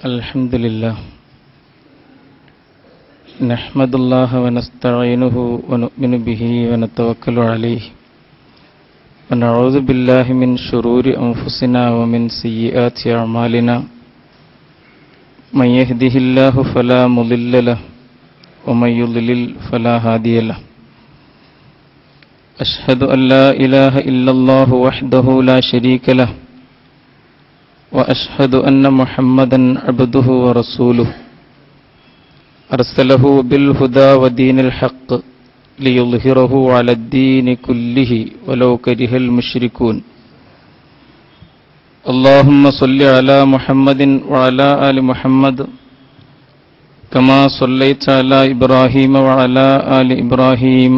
الحمد لله نحمد الله ونستعينه ونؤمن به ونتوكل عليه. ونعوذ بالله من شرور أنفسنا ومن سيئات أعمالنا. من يهده الله فلا مضل له ومن يضلل فلا هادي له. أشهد أن لا إله إلا الله وحده لا شريك له. وأشهد أن محمدا عبده ورسوله. أرسله بالهدى ودين الحق ليظهره على الدين كله ولو كره المشركون. اللهم صل على محمد وعلى آل محمد كما صليت على إبراهيم وعلى آل إبراهيم.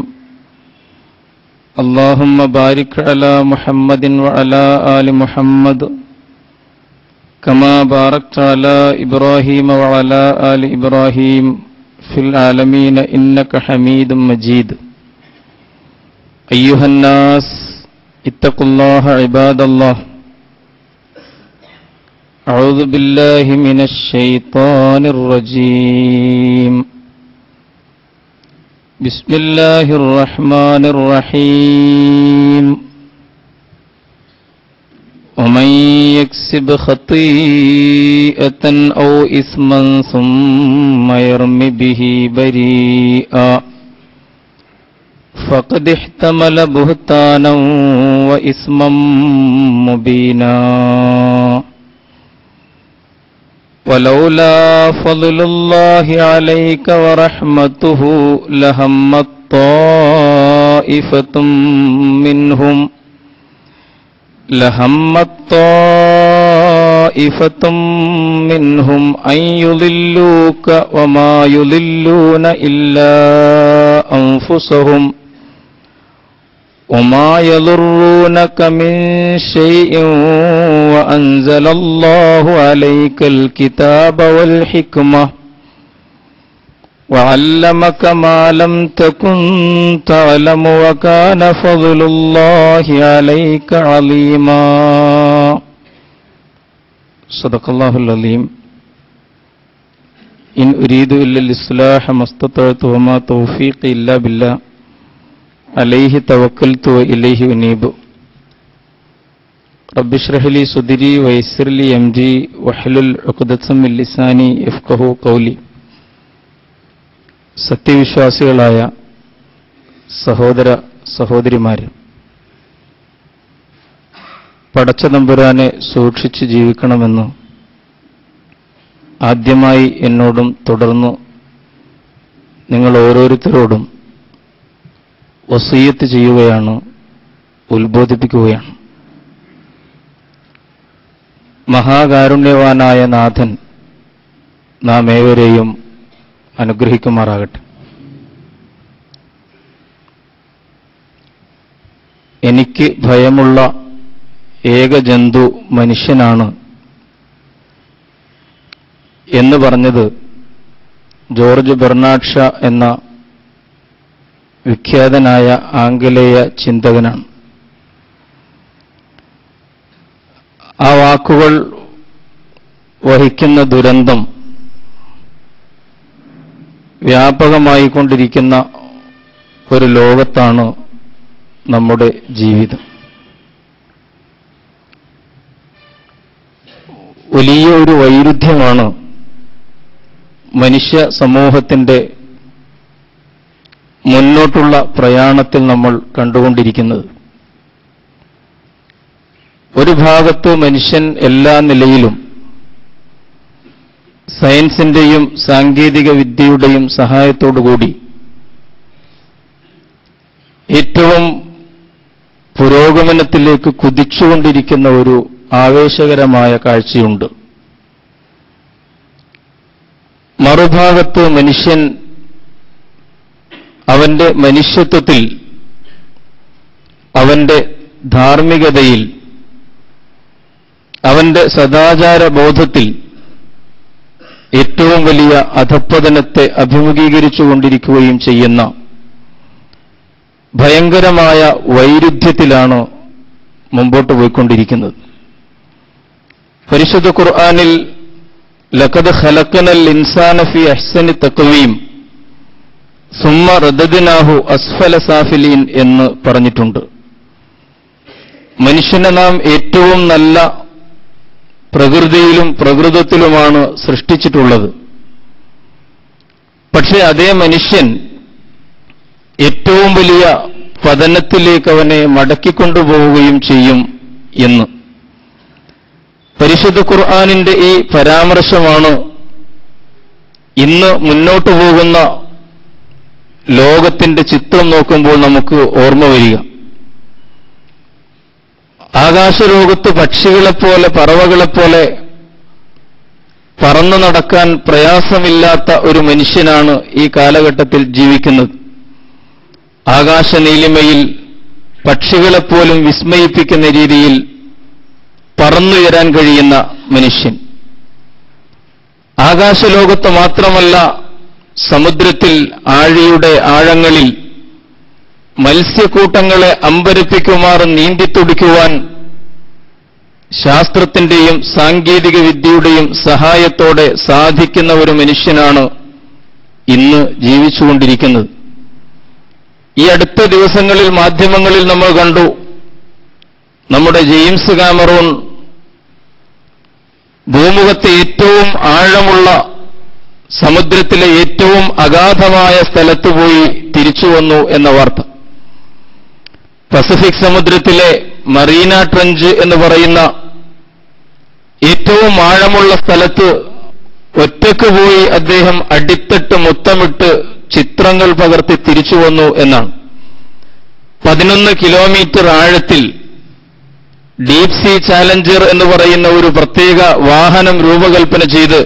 اللهم بارك على محمد وعلى آل محمد كما باركت على إبراهيم وعلى آل إبراهيم في العالمين إنك حميد مجيد. أيها الناس اتقوا الله عباد الله. أعوذ بالله من الشيطان الرجيم. بسم الله الرحمن الرحيم. ومن يكسب خطيئة أو إثما ثم يرم به بريئا فقد احتمل بهتانا وإثما مبينا. ولولا فضل الله عليك ورحمته لهمت طائفة منهم لهمت طائفة منهم أن يضلوك وما يضلون إلا أنفسهم وما يضرونك من شيء وأنزل الله عليك الكتاب والحكمة وعلمك ما لم تكن تعلم وكان فضل الله عليك عظيما صدق الله العظيم. إن أريد إلا الإصلاح ما استطعت وما توفيقي إلا بالله. عليه توكلت وإليه أنيب. رب اشرح لي صدري ويسر لي أمري واحلل عقدة من لساني يفقه قولي. സത്യവിശ്വാസികളായ സഹോദര സഹോദരിമാര് പടച്ച നമ്പുരാനെ സൂക്ഷിച്ച് ജീവിക്കണമെന്ന് ആദ്യമായി എന്നോടും തുടർന്നു നിങ്ങൾ ഓരോരുത്തരോടും വസീയത്ത് ചെയ്യുകയാണ് ഉത്ബോധിപ്പിക്കുകയാണ്. മഹാകാരുണ്യവാനായ നാഥൻ നാം ഏവരെയും അനുഗ്രഹിക്കുമാറാകട്ടെ. എനിക്ക് ഭയമുള്ള ഏക ജന്തു മനുഷ്യനാണ് എന്ന് പറഞ്ഞത് ജോർജ് ബെർണാഡ് എന്ന വിഖ്യാതനായ ആംഗലേയ ചിന്തകനാണ്. ആ വാക്കുകൾ വഹിക്കുന്ന ദുരന്തം വ്യാപകമായിക്കൊണ്ടിരിക്കുന്ന ഒരു ലോകത്താണ് നമ്മുടെ ജീവിതം. വലിയ ഒരു വൈരുദ്ധ്യമാണ് മനുഷ്യ സമൂഹത്തിന്റെ മുന്നോട്ടുള്ള പ്രയാണത്തിൽ നമ്മൾ കണ്ടുകൊണ്ടിരിക്കുന്നത്. ഒരു ഭാഗത്ത് മനുഷ്യൻ എല്ലാ നിലയിലും സയൻസിന്റെയും സാങ്കേതിക വിദ്യയുടെയും സഹായത്തോടുകൂടി ഏറ്റവും പുരോഗമനത്തിലേക്ക് കുതിച്ചുകൊണ്ടിരിക്കുന്ന ഒരു ആവേശകരമായ കാഴ്ചയുണ്ട്. മറുഭാഗത്ത് മനുഷ്യൻ അവന്റെ മനുഷ്യത്വത്തിൽ അവന്റെ ധാർമ്മികതയിൽ അവന്റെ സദാചാര ബോധത്തിൽ ഏറ്റവും വലിയ അധപ്പതനത്തെ അഭിമുഖീകരിച്ചുകൊണ്ടിരിക്കുകയും ചെയ്യുന്ന ഭയങ്കരമായ വൈരുദ്ധ്യത്തിലാണ് മുമ്പോട്ട് പോയിക്കൊണ്ടിരിക്കുന്നത്. പരിശുദ്ധ ഖുർആാനിൽ ലഖദ് ഖലഖനൽ ഇൻസാനഫി അഹ്സനി തക്വീം സുമ്മ റദ്ദദിനാഹു അസ്ഫല സാഫിലീൻ എന്ന് പറഞ്ഞിട്ടുണ്ട്. മനുഷ്യനെ നാം ഏറ്റവും നല്ല പ്രകൃതിയിലും പ്രകൃതത്തിലുമാണ് സൃഷ്ടിച്ചിട്ടുള്ളത്. പക്ഷേ അതേ മനുഷ്യൻ ഏറ്റവും വലിയ പതനത്തിലേക്ക് അവനെ മടക്കിക്കൊണ്ടുപോവുകയും ചെയ്യും എന്ന്. പരിശുദ്ധ ഖുർആാനിന്റെ ഈ പരാമർശമാണ് ഇന്ന് മുന്നോട്ടു പോകുന്ന ലോകത്തിന്റെ ചിത്രം നോക്കുമ്പോൾ നമുക്ക് ഓർമ്മ വരിക. ആകാശലോകത്ത് പക്ഷികളെപ്പോലെ പറവകളെപ്പോലെ പറന്നു നടക്കാൻ പ്രയാസമില്ലാത്ത ഒരു മനുഷ്യനാണ് ഈ കാലഘട്ടത്തിൽ ജീവിക്കുന്നത്. ആകാശ ആകാശനീലിമയിൽ പക്ഷികളെപ്പോലും വിസ്മയിപ്പിക്കുന്ന രീതിയിൽ പറന്നുയരാൻ കഴിയുന്ന മനുഷ്യൻ. ആകാശലോകത്ത് മാത്രമല്ല സമുദ്രത്തിൽ ആഴിയുടെ ആഴങ്ങളിൽ മത്സ്യക്കൂട്ടങ്ങളെ അമ്പരപ്പിക്കുമാർ നീന്തിത്തുടിക്കുവാൻ ശാസ്ത്രത്തിന്റെയും സാങ്കേതിക വിദ്യയുടെയും സഹായത്തോടെ സാധിക്കുന്ന ഒരു മനുഷ്യനാണ് ഇന്ന് ജീവിച്ചുകൊണ്ടിരിക്കുന്നത്. ഈ അടുത്ത ദിവസങ്ങളിൽ മാധ്യമങ്ങളിൽ നമ്മൾ കണ്ടു നമ്മുടെ ജെയിംസ് കാമറൂൺ ഭൂമുഖത്തെ ഏറ്റവും ആഴമുള്ള സമുദ്രത്തിലെ ഏറ്റവും അഗാധമായ സ്ഥലത്ത് പോയി തിരിച്ചു വന്നു എന്ന വാർത്ത. പസഫിക് സമുദ്രത്തിലെ മറീന ട്രഞ്ച് എന്ന് പറയുന്ന ഏറ്റവും ആഴമുള്ള സ്ഥലത്ത് ഒറ്റയ്ക്ക് പോയി അദ്ദേഹം അടിത്തട്ട് മുത്തമിട്ട് ചിത്രങ്ങൾ പകർത്തി തിരിച്ചു വന്നു എന്നാണ്. പതിനൊന്ന് കിലോമീറ്റർ ആഴത്തിൽ ഡീപ് സീ ചാലഞ്ചർ എന്ന് പറയുന്ന ഒരു പ്രത്യേക വാഹനം രൂപകൽപ്പന ചെയ്ത്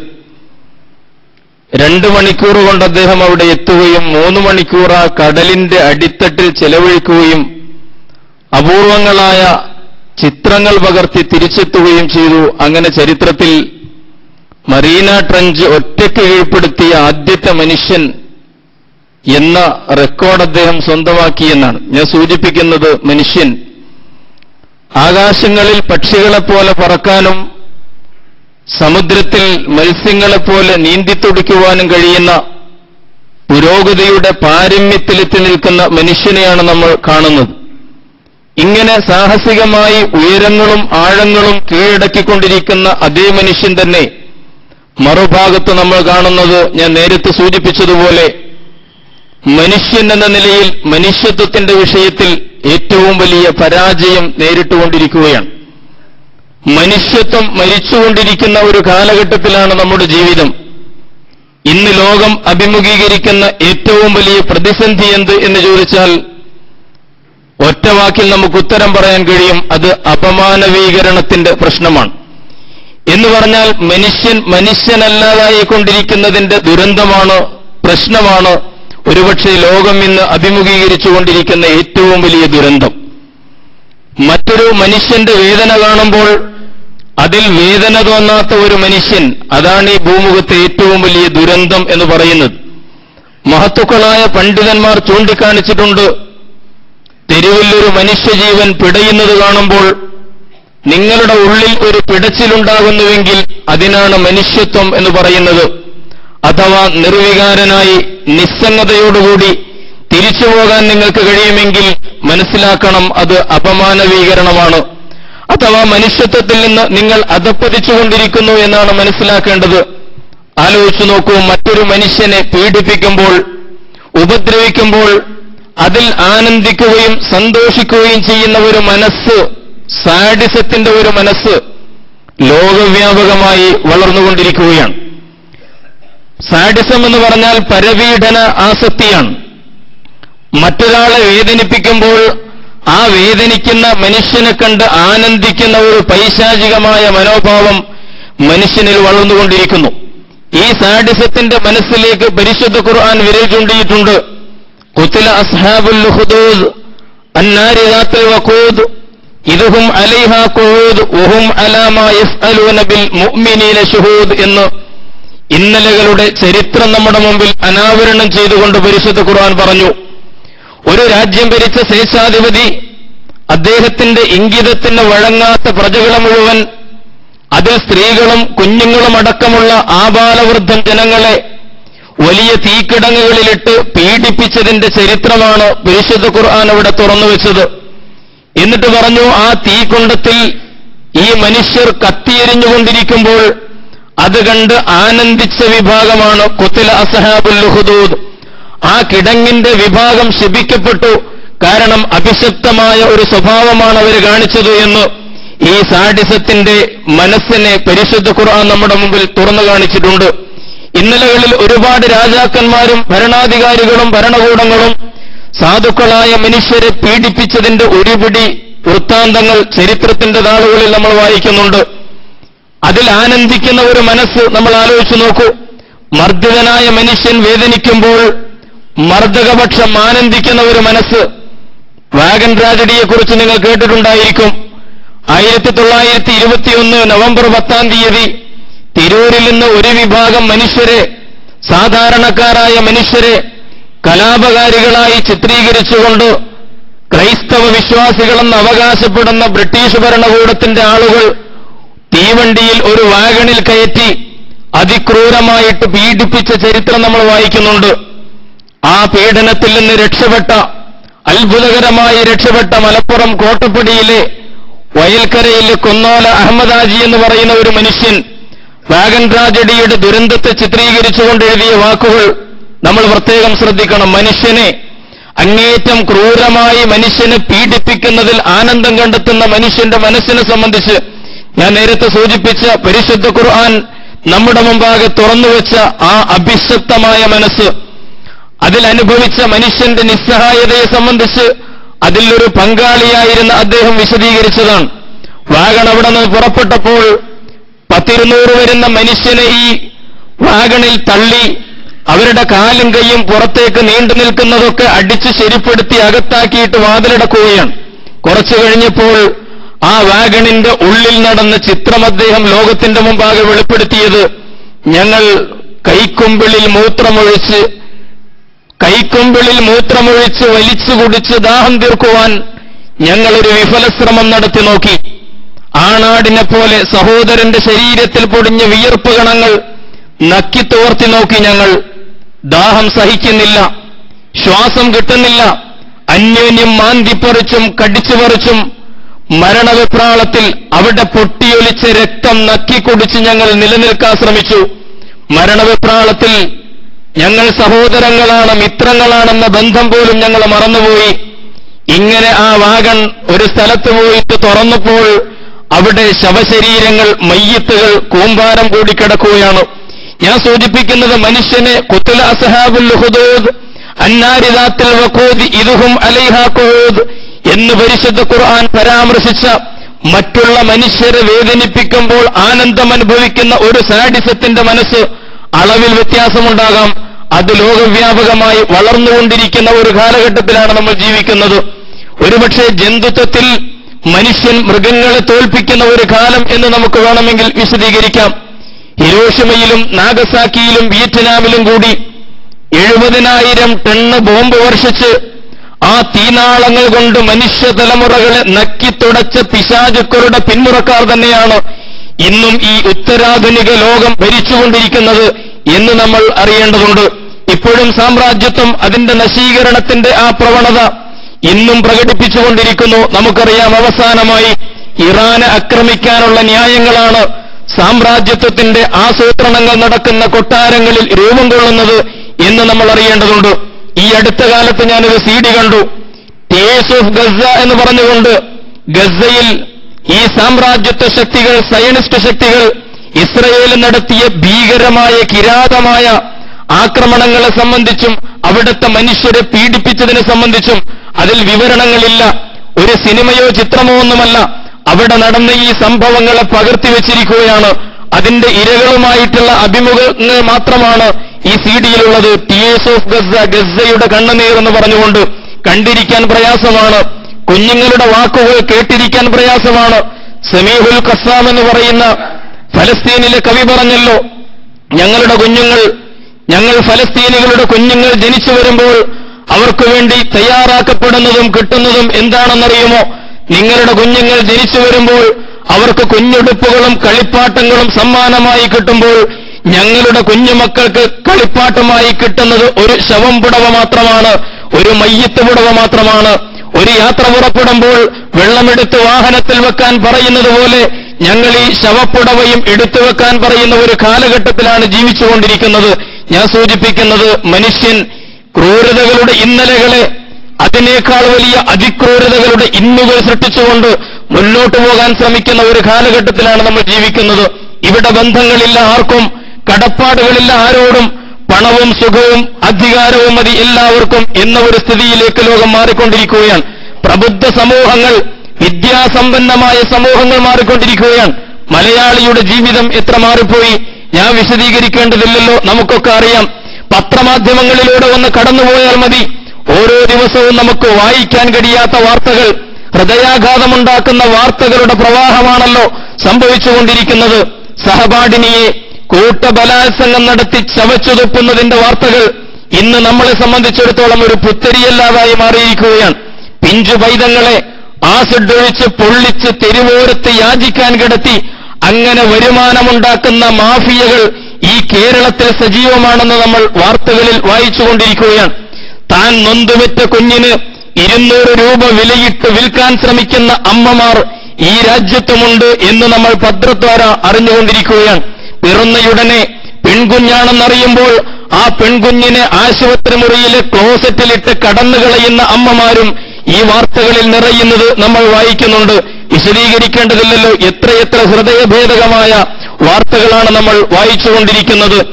രണ്ട് മണിക്കൂർ കൊണ്ട് അദ്ദേഹം അവിടെ എത്തുകയും മൂന്ന് മണിക്കൂർ ആ കടലിന്റെ അടിത്തട്ടിൽ ചെലവഴിക്കുകയും അപൂർവങ്ങളായ ചിത്രങ്ങൾ പകർത്തി തിരിച്ചെത്തുകയും ചെയ്തു. അങ്ങനെ ചരിത്രത്തിൽ മറീന ട്രഞ്ച് ഒറ്റയ്ക്ക് കീഴ്പ്പെടുത്തിയ ആദ്യത്തെ മനുഷ്യൻ എന്ന റെക്കോർഡ് അദ്ദേഹം സ്വന്തമാക്കിയെന്നാണ് ഞാൻ സൂചിപ്പിക്കുന്നത് മനുഷ്യൻ. ആകാശങ്ങളിൽ പക്ഷികളെപ്പോലെ പറക്കാനും സമുദ്രത്തിൽ മത്സ്യങ്ങളെപ്പോലെ നീന്തിത്തുടിക്കുവാനും കഴിയുന്ന പുരോഗതിയുടെ പാരമ്യത്തിലെത്തി നിൽക്കുന്ന മനുഷ്യനെയാണ് നമ്മൾ കാണുന്നത്. ഇങ്ങനെ സാഹസികമായി ഉയരങ്ങളും ആഴങ്ങളും കീഴടക്കിക്കൊണ്ടിരിക്കുന്ന അതേ മനുഷ്യൻ തന്നെ. മറുഭാഗത്ത് നമ്മൾ കാണുന്നത് ഞാൻ നേരത്തെ സൂചിപ്പിച്ചതുപോലെ മനുഷ്യൻ എന്ന നിലയിൽ മനുഷ്യത്വത്തിന്റെ വിഷയത്തിൽ ഏറ്റവും വലിയ പരാജയം നേരിട്ടുകൊണ്ടിരിക്കുകയാണ്. മനുഷ്യത്വം മരിച്ചുകൊണ്ടിരിക്കുന്ന ഒരു കാലഘട്ടത്തിലാണ് നമ്മുടെ ജീവിതം. ഇന്ന് ലോകം അഭിമുഖീകരിക്കുന്ന ഏറ്റവും വലിയ പ്രതിസന്ധി എന്ത് എന്ന് ചോദിച്ചാൽ ഒറ്റ വാക്കിൽ നമുക്ക് ഉത്തരം പറയാൻ കഴിയും. അത് അപമാനവീകരണത്തിന്റെ പ്രശ്നമാണ്. എന്ന് പറഞ്ഞാൽ മനുഷ്യൻ മനുഷ്യനല്ലാതായിക്കൊണ്ടിരിക്കുന്നതിന്റെ ദുരന്തമാണ് പ്രശ്നമാണ്. ഒരുപക്ഷെ ലോകം ഇന്ന് അഭിമുഖീകരിച്ചുകൊണ്ടിരിക്കുന്ന ഏറ്റവും വലിയ ദുരന്തം. മറ്റൊരു മനുഷ്യന്റെ വേദന കാണുമ്പോൾ അതിൽ വേദന തോന്നാത്ത ഒരു മനുഷ്യൻ അതാണ് ഈ ഭൂമുഖത്തെ ഏറ്റവും വലിയ ദുരന്തം എന്ന് പറയുന്നത്. മഹത്തുക്കളായ പണ്ഡിതന്മാർ ചൂണ്ടിക്കാണിച്ചിട്ടുണ്ട് തെരുവിലൊരു മനുഷ്യജീവൻ പിടയുന്നത് കാണുമ്പോൾ നിങ്ങളുടെ ഉള്ളിൽ ഒരു പിടച്ചിലുണ്ടാകുന്നുവെങ്കിൽ അതിനാണ് മനുഷ്യത്വം എന്ന് പറയുന്നത്. അഥവാ നിർവികാരനായി നിസ്സംഗതയോടുകൂടി തിരിച്ചു പോകാൻ നിങ്ങൾക്ക് കഴിയുമെങ്കിൽ മനസ്സിലാക്കണം അത് അപമാനവീകരണമാണ്. അഥവാ മനുഷ്യത്വത്തിൽ നിന്ന് നിങ്ങൾ അധപ്പതിച്ചുകൊണ്ടിരിക്കുന്നു എന്നാണ് മനസ്സിലാക്കേണ്ടത്. ആലോചിച്ചു നോക്കൂ മറ്റൊരു മനുഷ്യനെ പീഡിപ്പിക്കുമ്പോൾ ഉപദ്രവിക്കുമ്പോൾ അതിൽ ആനന്ദിക്കുകയും സന്തോഷിക്കുകയും ചെയ്യുന്ന ഒരു മനസ്സ് സാഡിസത്തിന്റെ ഒരു മനസ്സ് ലോകവ്യാപകമായി വളർന്നുകൊണ്ടിരിക്കുകയാണ്. സാഡിസം എന്ന് പറഞ്ഞാൽ പരപീഡന ആസക്തിയാണ്. മറ്റൊരാളെ വേദനിപ്പിക്കുമ്പോൾ ആ വേദനിക്കുന്ന മനുഷ്യനെ കണ്ട് ആനന്ദിക്കുന്ന ഒരു പൈശാചികമായ മനോഭാവം മനുഷ്യനിൽ വളർന്നുകൊണ്ടിരിക്കുന്നു. ഈ സാഡിസത്തിന്റെ മനസ്സിലേക്ക് പരിശുദ്ധ ഖുർആൻ വിരൽ ചൂണ്ടിയിട്ടുണ്ട്. കുത്തില അസ്ഹാബുൽ വഖൂദ് ഇതുഹും അലൈഹ ഉഹും അലാ മാ യഫ്അലൂന ബിൽ ഷുഹൂദ് എന്ന് ഇന്നലകളുടെ ചരിത്രം നമ്മുടെ മുമ്പിൽ അനാവരണം ചെയ്തുകൊണ്ട് പരിശുദ്ധ ഖുർആൻ പറഞ്ഞു. ഒരു രാജ്യം ഭരിച്ച ശേഷാധിപതി അദ്ദേഹത്തിന്റെ ഇംഗിതത്തിന് വഴങ്ങാത്ത പ്രജകളെ മുഴുവൻ അതിൽ സ്ത്രീകളും കുഞ്ഞുങ്ങളും അടക്കമുള്ള ആബാലവൃദ്ധം ജനങ്ങളെ വലിയ തീക്കിടങ്ങുകളിലിട്ട് പീഡിപ്പിച്ചതിന്റെ ചരിത്രമാണ് പരിശുദ്ധ ഖുർആൻ അവിടെ തുറന്നുവെച്ചത് എന്നിട്ട് പറഞ്ഞു ആ തീക്കുണ്ടത്തിൽ ഈ മനുഷ്യർ കത്തിയെരിഞ്ഞുകൊണ്ടിരിക്കുമ്പോൾ അത് കണ്ട് ആനന്ദിച്ച വിഭാഗമാണ് കുത്തില അസഹാബുൽ ഹുദൂദ് ആ കിടങ്ങിന്റെ വിഭാഗം ശപിക്കപ്പെട്ടു. കാരണം അഭിശക്തമായ ഒരു സ്വഭാവമാണ് അവർ കാണിച്ചത് എന്ന് ഈ സാഡിസത്തിന്റെ മനസ്സിനെ പരിശുദ്ധ ഖുർആൻ നമ്മുടെ മുമ്പിൽ തുറന്നു കാണിച്ചിട്ടുണ്ട്. ഇന്നലകളിൽ ഒരുപാട് രാജാക്കന്മാരും ഭരണാധികാരികളും ഭരണകൂടങ്ങളും സാധുക്കളായ മനുഷ്യരെ പീഡിപ്പിച്ചതിന്റെ ഒരുപിടി വൃത്താന്തങ്ങൾ ചരിത്രത്തിന്റെ താളുകളിൽ നമ്മൾ വായിക്കുന്നുണ്ട്. അതിൽ ആനന്ദിക്കുന്ന ഒരു മനസ്സ് നമ്മൾ ആലോചിച്ചു നോക്കൂ. മർദ്ദിതനായ മനുഷ്യൻ വേദനിക്കുമ്പോൾ മർദ്ദകപക്ഷം ആനന്ദിക്കുന്ന ഒരു മനസ്സ്. വാഗൻ ട്രാജഡിയെക്കുറിച്ച് നിങ്ങൾ കേട്ടിട്ടുണ്ടായിരിക്കും. ആയിരത്തി തൊള്ളായിരത്തി ഇരുപത്തിയൊന്ന് നവംബർ പത്താം തീയതി തിരൂരിൽ നിന്ന് ഒരു വിഭാഗം മനുഷ്യരെ സാധാരണക്കാരായ മനുഷ്യരെ കലാപകാരികളായി ചിത്രീകരിച്ചുകൊണ്ട് ക്രൈസ്തവ വിശ്വാസികളെന്ന് അവകാശപ്പെടുന്ന ബ്രിട്ടീഷ് ഭരണകൂടത്തിന്റെ ആളുകൾ തീവണ്ടിയിൽ ഒരു വാഗണിൽ കയറ്റി അതിക്രൂരമായിട്ട് പീഡിപ്പിച്ച ചരിത്രം നമ്മൾ വായിക്കുന്നുണ്ട്. ആ പീഡനത്തിൽ നിന്ന് രക്ഷപ്പെട്ട അത്ഭുതകരമായി രക്ഷപ്പെട്ട മലപ്പുറം കോട്ടപ്പടിയിലെ വയൽക്കരയിലെ കൊന്നോല അഹമ്മദാജി എന്ന് പറയുന്ന ഒരു മനുഷ്യൻ വാഗൻ ട്രാജഡിയുടെ ദുരന്തത്തെ ചിത്രീകരിച്ചുകൊണ്ട് എഴുതിയ വാക്കുകൾ നമ്മൾ പ്രത്യേകം ശ്രദ്ധിക്കണം. മനുഷ്യനെ അങ്ങേറ്റം ക്രൂരമായി മനുഷ്യനെ പീഡിപ്പിക്കുന്നതിൽ ആനന്ദം കണ്ടെത്തുന്ന മനുഷ്യന്റെ മനസ്സിനെ സംബന്ധിച്ച് ഞാൻ നേരത്തെ സൂചിപ്പിച്ച പരിശുദ്ധ ഖുർആൻ നമ്മുടെ മുമ്പാകെ തുറന്നുവെച്ച ആ അഭിശക്തമായ മനസ്സ് അതിലനുഭവിച്ച മനുഷ്യന്റെ നിസ്സഹായതയെ സംബന്ധിച്ച് അതിലൊരു പങ്കാളിയായിരുന്ന അദ്ദേഹം വിശദീകരിച്ചതാണ്. വാഗൺ അവിടെ നിന്ന് പുറപ്പെട്ടപ്പോൾ പത്തിരുന്നൂറ് വരുന്ന മനുഷ്യനെ ഈ വാഗണിൽ തള്ളി അവരുടെ കാലും കൈയും പുറത്തേക്ക് നീണ്ടു നിൽക്കുന്നതൊക്കെ അടിച്ച് ശരിപ്പെടുത്തി അകത്താക്കിയിട്ട് വാതിലടക്കുകയാണ്. കുറച്ചു കഴിഞ്ഞപ്പോൾ ആ വാഗണിന്റെ ഉള്ളിൽ നടന്ന ചിത്രം അദ്ദേഹം ലോകത്തിന്റെ മുമ്പാകെ വെളിപ്പെടുത്തിയത്. ഞങ്ങൾ കൈക്കൊമ്പിളിൽ മൂത്രമൊഴിച്ച് കൈക്കൊമ്പിളിൽ മൂത്രമൊഴിച്ച് വലിച്ചു കുടിച്ച് ദാഹം തീർക്കുവാൻ ഞങ്ങളൊരു വിഫലശ്രമം നടത്തി നോക്കി. ആണാടിനെ പോലെ സഹോദരന്റെ ശരീരത്തിൽ പൊടിഞ്ഞ വിയർപ്പ് കണങ്ങൾ നക്കിത്തോർത്തി നോക്കി ഞങ്ങൾ. ദാഹം സഹിക്കുന്നില്ല ശ്വാസം കിട്ടുന്നില്ല അന്യോന്യം മാന്തിപ്പറിച്ചും കടിച്ചുപറിച്ചും മരണവിപ്രാളത്തിൽ അവിടെ പൊട്ടിയൊലിച്ച രക്തം നക്കിക്കുടിച്ച് ഞങ്ങൾ നിലനിൽക്കാൻ ശ്രമിച്ചു. മരണവിപ്രാളത്തിൽ ഞങ്ങൾ സഹോദരങ്ങളാണ് മിത്രങ്ങളാണെന്ന ബന്ധം പോലും ഞങ്ങൾ മറന്നുപോയി. ഇങ്ങനെ ആ വാഗൺ ഒരു സ്ഥലത്ത് പോയിട്ട് തുറന്നപ്പോൾ അവിടെ ശവശരീരങ്ങൾ മയ്യത്തുകൾ കൂമ്പാരം കൂടിക്കിടക്കുകയാണ് ഞാൻ സൂചിപ്പിക്കുന്നത് മനുഷ്യനെ കുത്തല അസഹാബുൽ ഹുദൂദ് അന്നാരിദാത്തിൽ വഖൂദ് ഇതുഹും അലൈഹാ ഖുഊദ് എന്ന് പരിശുദ്ധ ഖുർആൻ പരാമർശിച്ച മറ്റുള്ള മനുഷ്യരെ വേദനിപ്പിക്കുമ്പോൾ ആനന്ദം അനുഭവിക്കുന്ന ഒരു സാഡിസത്തിന്റെ മനസ്സ് അളവിൽ വ്യത്യാസമുണ്ടാകാം. അത് ലോകവ്യാപകമായി വളർന്നുകൊണ്ടിരിക്കുന്ന ഒരു കാലഘട്ടത്തിലാണ് നമ്മൾ ജീവിക്കുന്നത്. ഒരുപക്ഷെ ജന്തുത്വത്തിൽ മനുഷ്യൻ മൃഗങ്ങളെ തോൽപ്പിക്കുന്ന ഒരു കാലം എന്ന് നമുക്ക് വേണമെങ്കിൽ വിശദീകരിക്കാം. ഹിരോഷിമയിലും നാഗസാക്കിയിലും വിയറ്റ്നാമിലും കൂടി എഴുപതിനായിരം ടണ്ണ് ബോംബ് വർഷിച്ച് ആ തീനാളങ്ങൾ കൊണ്ട് മനുഷ്യ തലമുറകളെ നക്കിത്തുടച്ച പിശാചുക്കളുടെ പിന്മുറക്കാർ തന്നെയാണ് ഇന്നും ഈ ഉത്തരാധുനിക ലോകം ഭരിച്ചുകൊണ്ടിരിക്കുന്നത് എന്ന് നമ്മൾ അറിയേണ്ടതുണ്ട്. ഇപ്പോഴും സാമ്രാജ്യത്വം അതിന്റെ നശീകരണത്തിന്റെ ആ പ്രവണത ഇന്നും പ്രകടിപ്പിച്ചുകൊണ്ടിരിക്കുന്നു. നമുക്കറിയാം അവസാനമായി ഇറാനെ ആക്രമിക്കാനുള്ള ന്യായങ്ങളാണ് സാമ്രാജ്യത്വത്തിന്റെ ആസൂത്രണങ്ങൾ നടക്കുന്ന കൊട്ടാരങ്ങളിൽ രൂപം കൊള്ളുന്നത് എന്ന് നമ്മൾ അറിയേണ്ടതുണ്ട്. ഈ അടുത്ത കാലത്ത് ഞാനൊരു സി ഡി കണ്ടു. ടേസ് ഓഫ് ഗസ എന്ന് പറഞ്ഞുകൊണ്ട് ഗസയിൽ ഈ സാമ്രാജ്യത്വ ശക്തികൾ സയനിസ്റ്റ് ശക്തികൾ ഇസ്രയേൽ നടത്തിയ ഭീകരമായ കിരാതമായ ആക്രമണങ്ങളെ സംബന്ധിച്ചും അവിടുത്തെ മനുഷ്യരെ പീഡിപ്പിച്ചതിനെ സംബന്ധിച്ചും അതിൽ വിവരണങ്ങളില്ല. ഒരു സിനിമയോ ചിത്രമോ ഒന്നുമല്ല. അവിടെ നടന്ന ഈ സംഭവങ്ങളെ പകർത്തി വെച്ചിരിക്കുകയാണ്. അതിന്റെ ഇരകളുമായിട്ടുള്ള അഭിമുഖങ്ങൾ മാത്രമാണ് ഈ സി ഡിയിലുള്ളത് ടീയേഴ്സ് ഓഫ് ഗസ ഗസയുടെ കണ്ണുനീർ എന്ന് പറഞ്ഞുകൊണ്ട് കണ്ടിരിക്കാൻ പ്രയാസമാണ്. കുഞ്ഞുങ്ങളുടെ വാക്കുകൾ കേട്ടിരിക്കാൻ പ്രയാസമാണ്. സമീഹുൽ കസാം എന്ന് പറയുന്ന ഫലസ്തീനിലെ കവി പറഞ്ഞല്ലോ ഞങ്ങളുടെ കുഞ്ഞുങ്ങൾ ഞങ്ങൾ ഫലസ്തീനികളുടെ കുഞ്ഞുങ്ങൾ ജനിച്ചു വരുമ്പോൾ അവർക്ക് വേണ്ടി തയ്യാറാക്കപ്പെടുന്നതും കിട്ടുന്നതും എന്താണെന്നറിയുമോ? നിങ്ങളുടെ കുഞ്ഞുങ്ങൾ ജനിച്ചു വരുമ്പോൾ അവർക്ക് കുഞ്ഞുടുപ്പുകളും കളിപ്പാട്ടങ്ങളും സമ്മാനമായി കിട്ടുമ്പോൾ ഞങ്ങളുടെ കുഞ്ഞുമക്കൾക്ക് കളിപ്പാട്ടമായി കിട്ടുന്നത് ഒരു ശവം പുടവ മാത്രമാണ് ഒരു മയ്യത്ത് പുടവ മാത്രമാണ്. ഒരു യാത്ര പുറപ്പെടുമ്പോൾ വെള്ളമെടുത്ത് വാഹനത്തിൽ വെക്കാൻ പറയുന്നത് പോലെ ഞങ്ങൾ ഈ ശവപ്പുടവയും എടുത്തു വെക്കാൻ പറയുന്ന ഒരു കാലഘട്ടത്തിലാണ് ജീവിച്ചുകൊണ്ടിരിക്കുന്നത്. ഞാൻ സൂചിപ്പിക്കുന്നത് മനുഷ്യൻ ക്രൂരതകളുടെ ഇന്നലകളെ അതിനേക്കാൾ വലിയ അതിക്രൂരതകളുടെ ഇന്നുകൾ സൃഷ്ടിച്ചുകൊണ്ട് മുന്നോട്ടു പോകാൻ ശ്രമിക്കുന്ന ഒരു കാലഘട്ടത്തിലാണ് നമ്മൾ ജീവിക്കുന്നത്. ഇവിടെ ബന്ധങ്ങളില്ല ആർക്കും കടപ്പാടുകളില്ല ആരോടും പണവും സുഖവും അധികാരവും മതി എല്ലാവർക്കും എന്ന ഒരു സ്ഥിതിയിലേക്ക് ലോകം മാറിക്കൊണ്ടിരിക്കുകയാണ്. പ്രബുദ്ധ സമൂഹങ്ങൾ വിദ്യാസമ്പന്നമായ സമൂഹങ്ങൾ മാറിക്കൊണ്ടിരിക്കുകയാണ്. മലയാളിയുടെ ജീവിതം എത്ര മാറിപ്പോയി? ഞാൻ വിശദീകരിക്കേണ്ടതില്ലല്ലോ നമുക്കൊക്കെ അറിയാം. പത്രമാധ്യമങ്ങളിലൂടെ ഒന്ന് കടന്നുപോയാൽ മതി. ഓരോ ദിവസവും നമുക്ക് വായിക്കാൻ കഴിയാത്ത വാർത്തകൾ ഹൃദയാഘാതമുണ്ടാക്കുന്ന വാർത്തകളുടെ പ്രവാഹമാണല്ലോ സംഭവിച്ചുകൊണ്ടിരിക്കുന്നത്. സഹപാഠിനിയെ കൂട്ടബലാത്സംഗം നടത്തി ചവച്ചുതുപ്പുന്നതിന്റെ വാർത്തകൾ ഇന്ന് നമ്മളെ സംബന്ധിച്ചിടത്തോളം ഒരു പുത്തരിയല്ലാതായി മാറിയിരിക്കുകയാണ്. പിഞ്ചു പൈതങ്ങളെ ആസിഡ് ഒഴിച്ച് പൊള്ളിച്ച് തെരുവോരത്ത് യാചിക്കാൻ കിടത്തി അങ്ങനെ വരുമാനമുണ്ടാക്കുന്ന മാഫിയകൾ ഈ കേരളത്തിൽ സജീവമാണെന്ന് നമ്മൾ വാർത്തകളിൽ വായിച്ചുകൊണ്ടിരിക്കുകയാണ്. താൻ നൊന്തുവിറ്റ കുഞ്ഞിന് ഇരുന്നൂറ് രൂപ വിലയിട്ട് വിൽക്കാൻ ശ്രമിക്കുന്ന അമ്മമാർ ഈ രാജ്യത്തുമുണ്ട് എന്ന് നമ്മൾ പത്രദ്വാര അറിഞ്ഞുകൊണ്ടിരിക്കുകയാണ്. പിറന്നയുടനെ പെൺകുഞ്ഞാണെന്നറിയുമ്പോൾ ആ പെൺകുഞ്ഞിനെ ആശുപത്രി മുറിയിലെ ക്ലോസറ്റിലിട്ട് കടന്നുകളയുന്ന അമ്മമാരും ഈ വാർത്തകളിൽ നിറയുന്നത് നമ്മൾ വായിക്കുന്നുണ്ട്. വിശദീകരിക്കേണ്ടതില്ലല്ലോ. എത്രയെത്ര ഹൃദയഭേദകമായ വാർത്തകളാണ് നമ്മൾ വായിച്ചുകൊണ്ടിരിക്കുന്നത്.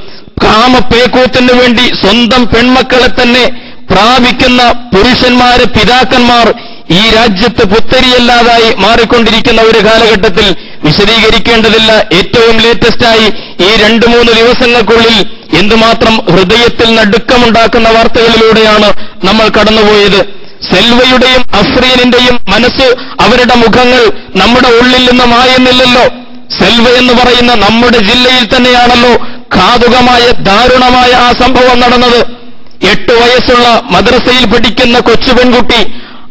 കാമപ്പേക്കൂത്തിന് വേണ്ടി സ്വന്തം പെൺമക്കളെ തന്നെ പ്രാപിക്കുന്ന പുരുഷന്മാര് പിതാക്കന്മാർ ഈ രാജ്യത്ത് പുത്തരിയല്ലാതായി മാറിക്കൊണ്ടിരിക്കുന്ന ഒരു കാലഘട്ടത്തിൽ വിശദീകരിക്കേണ്ടതില്ല. ഏറ്റവും ലേറ്റസ്റ്റായി ഈ രണ്ടു മൂന്ന് ദിവസങ്ങൾക്കുള്ളിൽ എന്തുമാത്രം ഹൃദയത്തിൽ നടുക്കമുണ്ടാക്കുന്ന വാർത്തകളിലൂടെയാണ് നമ്മൾ കടന്നുപോയത്. സെൽവയുടെയും അസ്രീനിന്റെയും മനസ്സ് അവരുടെ മുഖങ്ങൾ നമ്മുടെ ഉള്ളിൽ നിന്ന് മായുന്നില്ലല്ലോ. സെൽവ എന്ന് പറയുന്ന നമ്മുടെ ജില്ലയിൽ തന്നെയാണല്ലോ ഘാതുകമായ ദാരുണമായ ആ സംഭവം നടന്നത്. എട്ട് വയസ്സുള്ള മദ്രസയിൽ പഠിക്കുന്ന കൊച്ചു പെൺകുട്ടി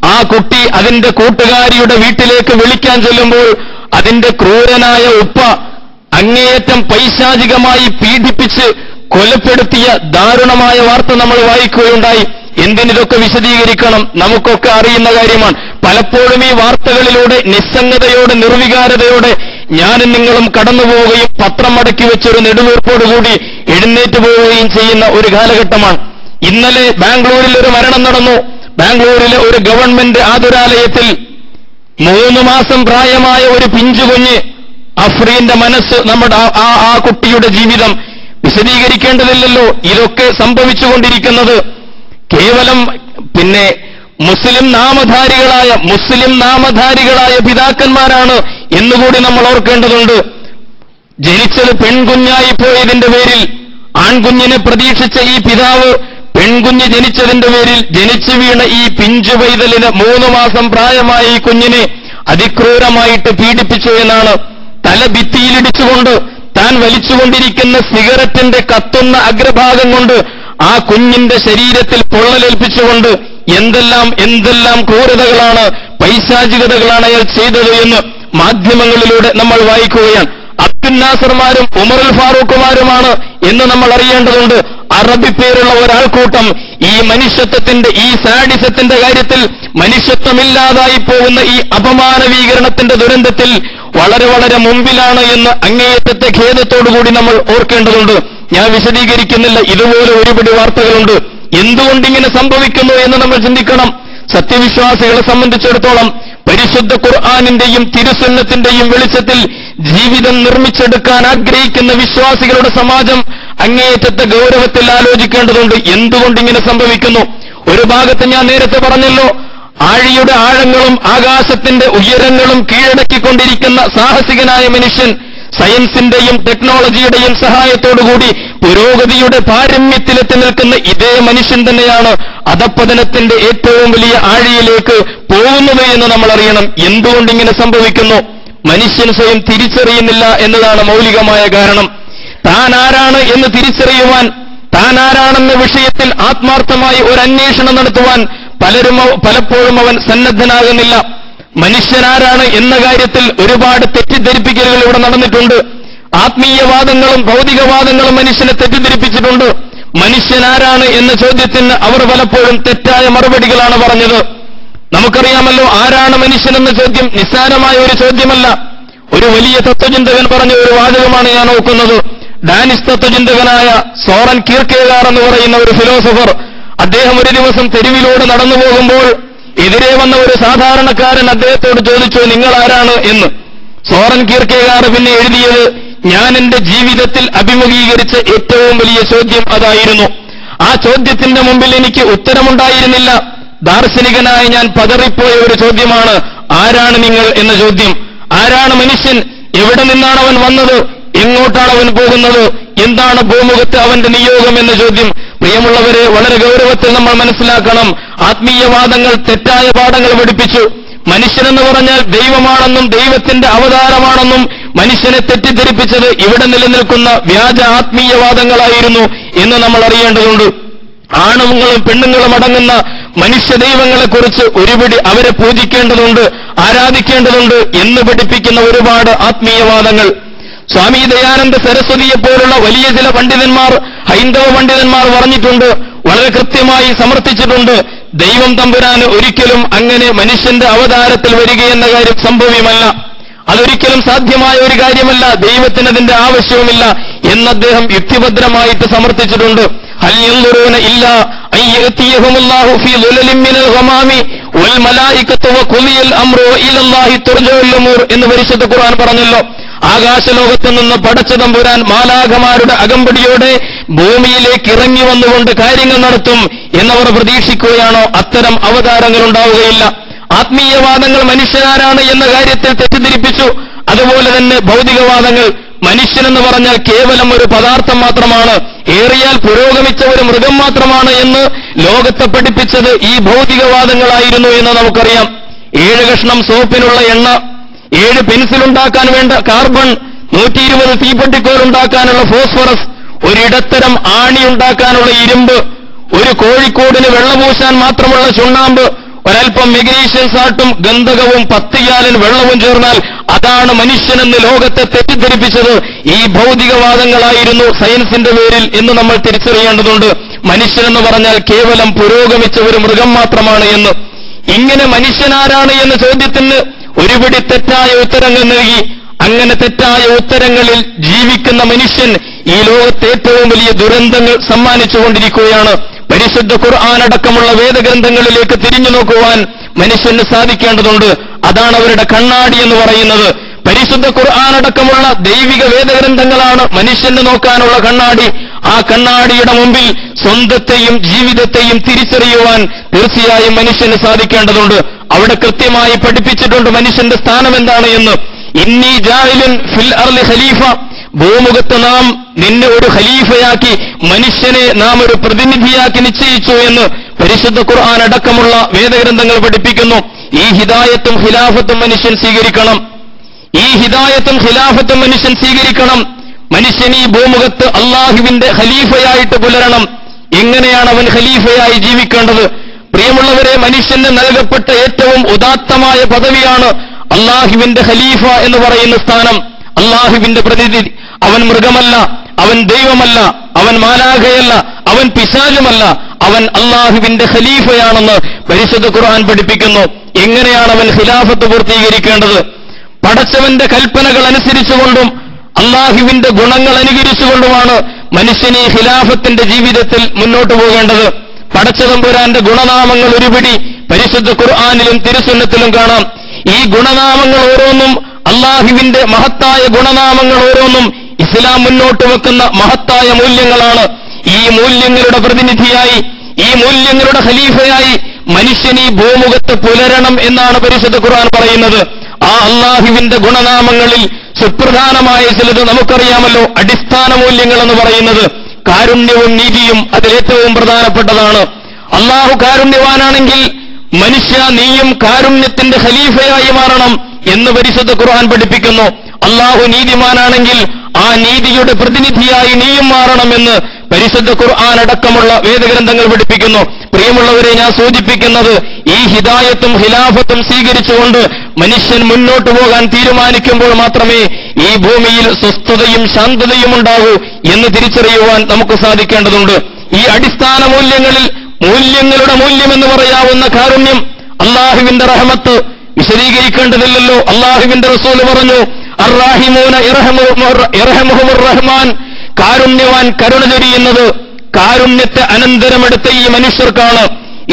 ആ കുട്ടി അതിന്റെ കൂട്ടുകാരിയുടെ വീട്ടിലേക്ക് വിളിക്കാൻ ചെല്ലുമ്പോൾ അതിന്റെ ക്രൂരനായ ഉപ്പ അങ്ങേയറ്റം പൈശാചികമായി പീഡിപ്പിച്ച് കൊലപ്പെടുത്തിയ ദാരുണമായ വാർത്ത നമ്മൾ വായിക്കുകയുണ്ടായി. എന്തിനിതൊക്കെ വിശദീകരിക്കണം? നമുക്കൊക്കെ അറിയുന്ന കാര്യമാണ്. പലപ്പോഴും ഈ വാർത്തകളിലൂടെ നിസ്സംഗതയോടെ നിർവികാരതയോടെ ഞാനും നിങ്ങളും കടന്നുപോവുകയും പത്രം അടക്കി വെച്ചൊരു നെടുവീർപ്പോടുകൂടി എഴുന്നേറ്റ് പോവുകയും ചെയ്യുന്ന ഒരു കാലഘട്ടമാണ്. ഇന്നലെ ബാംഗ്ലൂരിൽ ഒരു മരണം നടന്നു. ബാംഗ്ലൂരിലെ ഒരു ഗവൺമെന്റ് ആതുരാലയത്തിൽ മൂന്ന് മാസം പ്രായമായ ഒരു പിഞ്ചുകുഞ്ഞ് അഫ്രീന്റെ മനസ്സ് നമ്മുടെ ആ- ആ കുട്ടിയുടെ ജീവിതം വിശദീകരിക്കേണ്ടതില്ലല്ലോ. ഇതൊക്കെ സംഭവിച്ചുകൊണ്ടിരിക്കുന്നത് കേവലം പിന്നെ മുസ്ലിം നാമധാരികളായ മുസ്ലിം നാമധാരികളായ പിതാക്കന്മാരാണ് എന്നുകൂടി നമ്മൾ ഓർക്കേണ്ടതുണ്ട്. ജനിച്ചത് പെൺകുഞ്ഞായി പോയതിന്റെ പേരിൽ ആൺകുഞ്ഞിനെ പ്രതീക്ഷിച്ച ഈ പിതാവ് പെൺകുഞ്ഞ് ജനിച്ചതിന്റെ പേരിൽ ജനിച്ചു വീണ ഈ പിഞ്ചു പൈതലിന് മൂന്ന് മാസം പ്രായമായ ഈ കുഞ്ഞിനെ അതിക്രൂരമായിട്ട് പീഡിപ്പിച്ചു എന്നാണ്. തല ഭിത്തിയിലിടിച്ചുകൊണ്ട് താൻ വലിച്ചുകൊണ്ടിരിക്കുന്ന സിഗരറ്റിന്റെ കത്തുന്ന അഗ്രഭാഗം കൊണ്ട് ആ കുഞ്ഞിന്റെ ശരീരത്തിൽ പൊള്ളലേൽപ്പിച്ചുകൊണ്ട് എന്തെല്ലാം എന്തെല്ലാം ക്രൂരതകളാണ് പൈശാചികതകളാണ് അയാൾ ചെയ്തത് എന്ന് മാധ്യമങ്ങളിലൂടെ നമ്മൾ വായിക്കുകയാണ്. അബ്ദുൽ നാസർമാരും ഉമറുൽ ഫാറൂഖുമാരുമാണ് എന്ന് നമ്മൾ അറിയേണ്ടതുണ്ട്. അറബി പേരുള്ള ഒരാൾക്കൂട്ടം ഈ മനുഷ്യത്വത്തിന്റെ ഈ സാഡിസത്തിന്റെ കാര്യത്തിൽ മനുഷ്യത്വമില്ലാതായി പോകുന്ന ഈ അപമാനവീകരണത്തിന്റെ ദുരന്തത്തിൽ വളരെ വളരെ മുമ്പിലാണ് എന്ന് അങ്ങേയറ്റത്തെ ഖേദത്തോടുകൂടി നമ്മൾ ഓർക്കേണ്ടതുണ്ട്. ഞാൻ വിശദീകരിക്കുന്നില്ല. ഇതുപോലെ ഒരുപിടി വാർത്തകളുണ്ട്. എന്തുകൊണ്ടിങ്ങനെ സംഭവിക്കുന്നു എന്ന് നമ്മൾ ചിന്തിക്കണം. സത്യവിശ്വാസികളെ സംബന്ധിച്ചിടത്തോളം പരിശുദ്ധ ഖുർആാനിന്റെയും തിരുസന്നത്തിന്റെയും വെളിച്ചത്തിൽ ജീവിതം നിർമ്മിച്ചെടുക്കാൻ ആഗ്രഹിക്കുന്ന വിശ്വാസികളുടെ സമാജം അങ്ങേയറ്റത്തെ ഗൗരവത്തിൽ ആലോചിക്കേണ്ടതുണ്ട്. എന്തുകൊണ്ടിങ്ങനെ സംഭവിക്കുന്നു? ഒരു ഭാഗത്ത് ഞാൻ നേരത്തെ പറഞ്ഞല്ലോ ആഴിയുടെ ആഴങ്ങളും ആകാശത്തിന്റെ ഉയരങ്ങളും കീഴടക്കിക്കൊണ്ടിരിക്കുന്ന സാഹസികനായ മനുഷ്യൻ സയൻസിന്റെയും ടെക്നോളജിയുടെയും സഹായത്തോടുകൂടി പുരോഗതിയുടെ പാരമ്യത്തിലെത്തി നിൽക്കുന്ന ഇതേ മനുഷ്യൻ തന്നെയാണ് അധപ്പതനത്തിന്റെ ഏറ്റവും വലിയ ആഴിയിലേക്ക് പോകുന്നത് എന്ന് നമ്മൾ അറിയണം. എന്തുകൊണ്ടിങ്ങനെ സംഭവിക്കുന്നു? മനുഷ്യൻ സ്വയം തിരിച്ചറിയുന്നില്ല എന്നതാണ് മൗലികമായ കാരണം. താൻ ആരാണ് എന്ന് തിരിച്ചറിയുവാൻ താൻ ആരാണെന്ന വിഷയത്തിൽ ആത്മാർത്ഥമായി ഒരു അന്വേഷണം നടത്തുവാൻ പലരും പലപ്പോഴും അവൻ സന്നദ്ധനാകുന്നില്ല. മനുഷ്യനാരാണ് എന്ന കാര്യത്തിൽ ഒരുപാട് തെറ്റിദ്ധരിപ്പിക്കലുകൾ ഇവിടെ നടന്നിട്ടുണ്ട്. ആത്മീയവാദങ്ങളും ഭൗതികവാദങ്ങളും മനുഷ്യനെ തെറ്റിദ്ധരിപ്പിച്ചിട്ടുണ്ട്. മനുഷ്യനാരാണ് എന്ന ചോദ്യത്തിന് അവർ പലപ്പോഴും തെറ്റായ മറുപടികളാണ് പറഞ്ഞത്. നമുക്കറിയാമല്ലോ ആരാണ് മനുഷ്യൻ എന്ന ചോദ്യം നിസ്സാരമായ ഒരു ചോദ്യമല്ല. ഒരു വലിയ തത്വചിന്തകൻ പറഞ്ഞ ഒരു വാചകമാണ് ഞാൻ നോക്കുന്നത് ഡാനിഷ് തത്വചിന്തകനായ സോറൻ കീർക്കേകാർ എന്ന് പറയുന്ന ഒരു ഫിലോസഫർ അദ്ദേഹം ഒരു ദിവസം തെരുവിലൂടെ നടന്നു പോകുമ്പോൾ എതിരെ വന്ന ഒരു സാധാരണക്കാരൻ അദ്ദേഹത്തോട് ചോദിച്ചു നിങ്ങൾ ആരാണ് എന്ന്. സോറൻ കീർക്കേകാർ പിന്നെ എഴുതിയത് ഞാൻ എന്റെ ജീവിതത്തിൽ അഭിമുഖീകരിച്ച ഏറ്റവും വലിയ ചോദ്യം അതായിരുന്നു. ആ ചോദ്യത്തിന്റെ മുമ്പിൽ എനിക്ക് ഉത്തരമുണ്ടായിരുന്നില്ല. ദാർശനികനായി ഞാൻ പതറിപ്പോയ ഒരു ചോദ്യമാണ് ആരാണ് നിങ്ങൾ? എന്ന ചോദ്യം. ആരാണ് മനുഷ്യൻ? എവിടെ നിന്നാണ് അവൻ വന്നത്? എങ്ങോട്ടാണ് അവൻ പോകുന്നത്? എന്താണ് ഭൂമുഖത്ത് അവന്റെ നിയോഗം? എന്ന ചോദ്യം. പ്രിയമുള്ളവരെ വളരെ ഗൗരവത്തിൽ നമ്മൾ മനസ്സിലാക്കണം. ആത്മീയവാദങ്ങൾ തെറ്റായ പാഠങ്ങൾ പഠിപ്പിച്ചു. മനുഷ്യനെന്ന് പറഞ്ഞാൽ ദൈവമാണെന്നും ദൈവത്തിന്റെ അവതാരമാണെന്നും മനുഷ്യനെ തെറ്റിദ്ധരിപ്പിച്ചത് ഇവിടെ നിലനിൽക്കുന്ന വ്യാജ ആത്മീയവാദങ്ങളായിരുന്നു എന്ന് നമ്മൾ അറിയേണ്ടതുണ്ട്. ആണുങ്ങളും പെണ്ണുങ്ങളും അടങ്ങുന്ന മനുഷ്യ ദൈവങ്ങളെക്കുറിച്ച് ഒരുപിടി അവരെ പൂജിക്കേണ്ടതുണ്ട് ആരാധിക്കേണ്ടതുണ്ട് എന്ന് പഠിപ്പിക്കുന്ന ഒരുപാട് ആത്മീയവാദങ്ങൾ. സ്വാമി ദയാനന്ദ സരസ്വതിയെ പോലുള്ള വലിയ ചില പണ്ഡിതന്മാർ ഹൈന്ദവ പണ്ഡിതന്മാർ പറഞ്ഞിട്ടുണ്ട് വളരെ കൃത്യമായി സമർത്ഥിച്ചിട്ടുണ്ട്. ദൈവം തമ്പുരാന് ഒരിക്കലും അങ്ങനെ മനുഷ്യന്റെ അവതാരത്തിൽ വരികയെന്ന കാര്യം സംഭവ്യമല്ല. അതൊരിക്കലും സാധ്യമായ ഒരു കാര്യമല്ല. ദൈവത്തിന് അതിന്റെ ആവശ്യവുമില്ല എന്ന് അദ്ദേഹം യുക്തിഭദ്രമായിട്ട് സമർത്ഥിച്ചിട്ടുണ്ട്. യൻദുറൂന ഇല്ല എന്ന് പരിശുദ്ധ ഖുർആൻ പറഞ്ഞല്ലോ. ആകാശലോകത്ത് നിന്ന് പടച്ച തമ്പുരാൻ മാലാഖമാരുടെ അകമ്പടിയോടെ ഭൂമിയിലേക്ക് ഇറങ്ങി വന്നുകൊണ്ട് കാര്യങ്ങൾ നടത്തും എന്നവർ പ്രതീക്ഷിക്കുകയാണോ? അത്തരം അവതാരങ്ങൾ ഉണ്ടാവുകയില്ല. ആത്മീയവാദങ്ങൾ മനുഷ്യനാരാണ് എന്ന കാര്യത്തിൽ തെറ്റിദ്ധരിപ്പിച്ചു. അതുപോലെ തന്നെ ഭൗതികവാദങ്ങൾ. മനുഷ്യനെന്ന് പറഞ്ഞാൽ കേവലം ഒരു പദാർത്ഥം മാത്രമാണ്. ഏറിയാൽ പുരോഗമിച്ച ഒരു മൃഗം മാത്രമാണ് എന്ന് ലോകത്തെ പഠിപ്പിച്ചത് ഈ ഭൗതികവാദങ്ങളായിരുന്നു എന്ന് നമുക്കറിയാം. ഏഴ് കഷ്ണം സോപ്പിനുള്ള എണ്ണ ഏഴ് പെൻസിൽ ഉണ്ടാക്കാൻ വേണ്ട കാർബൺ നൂറ്റി ഇരുപത് തീപ്പെട്ടിക്കോൽ ഉണ്ടാക്കാനുള്ള ഫോസ്ഫറസ് ഒരിടത്തരം ആണി ഉണ്ടാക്കാനുള്ള ഇരുമ്പ് ഒരു കോഴിക്കോടിന് വെള്ളപൂശാൻ മാത്രമുള്ള ചുണ്ണാമ്പ് ഒരൽപ്പം മെഗ്നീഷ്യൻ സാട്ടും ഗന്ധകവും പത്തിയാലൻ വെള്ളവും ചേർന്നാൽ അതാണ് മനുഷ്യനെന്ന് ലോകത്തെ തെറ്റിദ്ധരിപ്പിച്ചത്. ഈ ഭൗതികവാദങ്ങളായിരുന്നു സയൻസിന്റെ പേരിൽ എന്ന് നമ്മൾ തിരിച്ചറിയേണ്ടതുണ്ട്. മനുഷ്യനെന്ന് പറഞ്ഞാൽ കേവലം പുരോഗമിച്ച ഒരു മൃഗം മാത്രമാണ് എന്ന്. ഇങ്ങനെ മനുഷ്യനാരാണ് എന്ന ചോദ്യത്തിന് ഒരുപിടി തെറ്റായ ഉത്തരങ്ങൾ നൽകി അങ്ങനെ തെറ്റായ ഉത്തരങ്ങളിൽ ജീവിക്കുന്ന മനുഷ്യൻ ഈ ലോകത്തെ ഏറ്റവും വലിയ ദുരന്തങ്ങൾ സമ്മാനിച്ചുകൊണ്ടിരിക്കുകയാണ് പരിശുദ്ധ ഖുർആൻ അടക്കമുള്ള വേദഗ്രന്ഥങ്ങളിലേക്ക് തിരിഞ്ഞു നോക്കുവാൻ മനുഷ്യന് സാധിക്കേണ്ടതുണ്ട്. അതാണ് അവരുടെ കണ്ണാടി എന്ന് പറയുന്നത്. പരിശുദ്ധ ഖുർആൻ അടക്കമുള്ള ദൈവിക വേദഗ്രന്ഥങ്ങളാണ് മനുഷ്യന് നോക്കാനുള്ള കണ്ണാടി. ആ കണ്ണാടിയുടെ മുമ്പിൽ സ്വന്തത്തെയും ജീവിതത്തെയും തിരിച്ചറിയുവാൻ തീർച്ചയായും മനുഷ്യന് സാധിക്കേണ്ടതുണ്ട്. അവിടെ കൃത്യമായി പഠിപ്പിച്ചിട്ടുണ്ട് മനുഷ്യന്റെ സ്ഥാനം എന്താണ് എന്ന്. ഇന്നി ജാഹിലുൻ ഫിൽ അർലി ഖലീഫ. ഭൂമുഖത്ത് നാം നിന്നെ ഒരു ഖലീഫയാക്കി മനുഷ്യനെ നാം ഒരു പ്രതിനിധിയാക്കി നിശ്ചയിച്ചു എന്ന് പരിശുദ്ധ ഖുർആൻ അടക്കമുള്ള വേദഗ്രന്ഥങ്ങൾ പഠിപ്പിക്കുന്നു. ഈ ഹിദായത്തും ഖിലാഫത്തും മനുഷ്യൻ സ്വീകരിക്കണം. ഈ ഹിദായത്തും ഖിലാഫത്തും മനുഷ്യൻ സ്വീകരിക്കണം. മനുഷ്യൻ ഈ ഭൂമുഖത്ത് അള്ളാഹുവിന്റെ ഖലീഫയായിട്ട് പുലരണം. എങ്ങനെയാണ് അവൻ ഖലീഫയായി ജീവിക്കേണ്ടത്. പ്രിയമുള്ളവരെ മനുഷ്യന് നൽകപ്പെട്ട ഏറ്റവും ഉദാത്തമായ പദവിയാണ് അള്ളാഹുവിന്റെ ഖലീഫ എന്ന് പറയുന്ന സ്ഥാനം. അള്ളാഹുവിന്റെ പ്രതിനിധി. അവൻ മൃഗമല്ല അവൻ ദൈവമല്ല അവൻ മാലാഖയല്ല അവൻ പിശാചുമല്ല അവൻ അള്ളാഹുവിന്റെ ഖലീഫയാണെന്ന് പരിശുദ്ധ ഖുർആൻ പഠിപ്പിക്കുന്നു. എങ്ങനെയാണ് അവൻ ഖിലാഫത്ത് പൂർത്തീകരിക്കേണ്ടത്? പടച്ചവന്റെ കൽപ്പനകൾ അനുസരിച്ചുകൊണ്ടും അള്ളാഹുവിന്റെ ഗുണങ്ങൾ അനുകരിച്ചുകൊണ്ടുമാണ് മനുഷ്യനെ ഖിലാഫത്തിന്റെ ജീവിതത്തിൽ മുന്നോട്ടു പോകേണ്ടത്. പടച്ചതമ്പുരാന്റെ ഗുണനാമങ്ങൾ ഒരുപിടി പരിശുദ്ധ ഖുർആാനിലും തിരുസുന്നത്തിലും കാണാം. ഈ ഗുണനാമങ്ങൾ ഓരോന്നും അള്ളാഹുവിന്റെ മഹത്തായ ഗുണനാമങ്ങൾ ഓരോന്നും ഇസ്ലാം മുന്നോട്ട് വെക്കുന്ന മഹത്തായ മൂല്യങ്ങളാണ്. ഈ മൂല്യങ്ങളുടെ പ്രതിനിധിയായി ഈ മൂല്യങ്ങളുടെ ഖലീഫയായി മനുഷ്യൻ ഈ ഭൂമുഖത്ത് പുലരണം എന്നാണ് പരിശുദ്ധ ഖുർആൻ പറയുന്നത്. ആ അള്ളാഹുവിന്റെ ഗുണനാമങ്ങളിൽ സുപ്രധാനമായ ചിലത് നമുക്കറിയാമല്ലോ അടിസ്ഥാന മൂല്യങ്ങൾ എന്ന് പറയുന്നത്. കാരുണ്യവും നീതിയും അതിലേറ്റവും പ്രധാനപ്പെട്ടതാണ്. അള്ളാഹു കാരുണ്യവാനാണെങ്കിൽ മനുഷ്യ നീയും കാരുണ്യത്തിന്റെ ഖലീഫയായി മാറണം എന്ന് പരിശുദ്ധ ഖുർആൻ പഠിപ്പിക്കുന്നു. അള്ളാഹു നീതിമാനാണെങ്കിൽ ആ നീതിയുടെ പ്രതിനിധിയായി നീയും മാറണമെന്ന് പരിശുദ്ധ ഖുർആൻ അടക്കമുള്ള വേദഗ്രന്ഥങ്ങൾ പഠിപ്പിക്കുന്നു. പ്രിയമുള്ളവരെ ഞാൻ സൂചിപ്പിക്കുന്നത് ഈ ഹിദായത്തും ഖിലാഫത്തും സ്വീകരിച്ചുകൊണ്ട് മനുഷ്യൻ മുന്നോട്ട് പോകാൻ തീരുമാനിക്കുമ്പോൾ മാത്രമേ ഈ ഭൂമിയിൽ സ്വസ്ഥതയും ശാന്തതയും ഉണ്ടാകൂ എന്ന് തിരിച്ചറിയുവാൻ നമുക്ക് സാധിക്കേണ്ടതുണ്ട്. ഈ അടിസ്ഥാന മൂല്യങ്ങളിൽ മൂല്യങ്ങളുടെ മൂല്യമെന്ന് പറയാവുന്ന കാരുണ്യം അള്ളാഹുവിന്റെ റഹമത്ത് വിശദീകരിക്കേണ്ടതില്ലല്ലോ. അള്ളാഹുവിന്റെ റസൂൽ പറഞ്ഞു അറാഹിമൂന റഹ്മാൻ കാരുണ്യവാൻ കരുണ ചൊരിയുന്നത് കാരുണ്യത്തെ അനന്തരമെടുത്ത ഈ മനുഷ്യർക്കാണ്.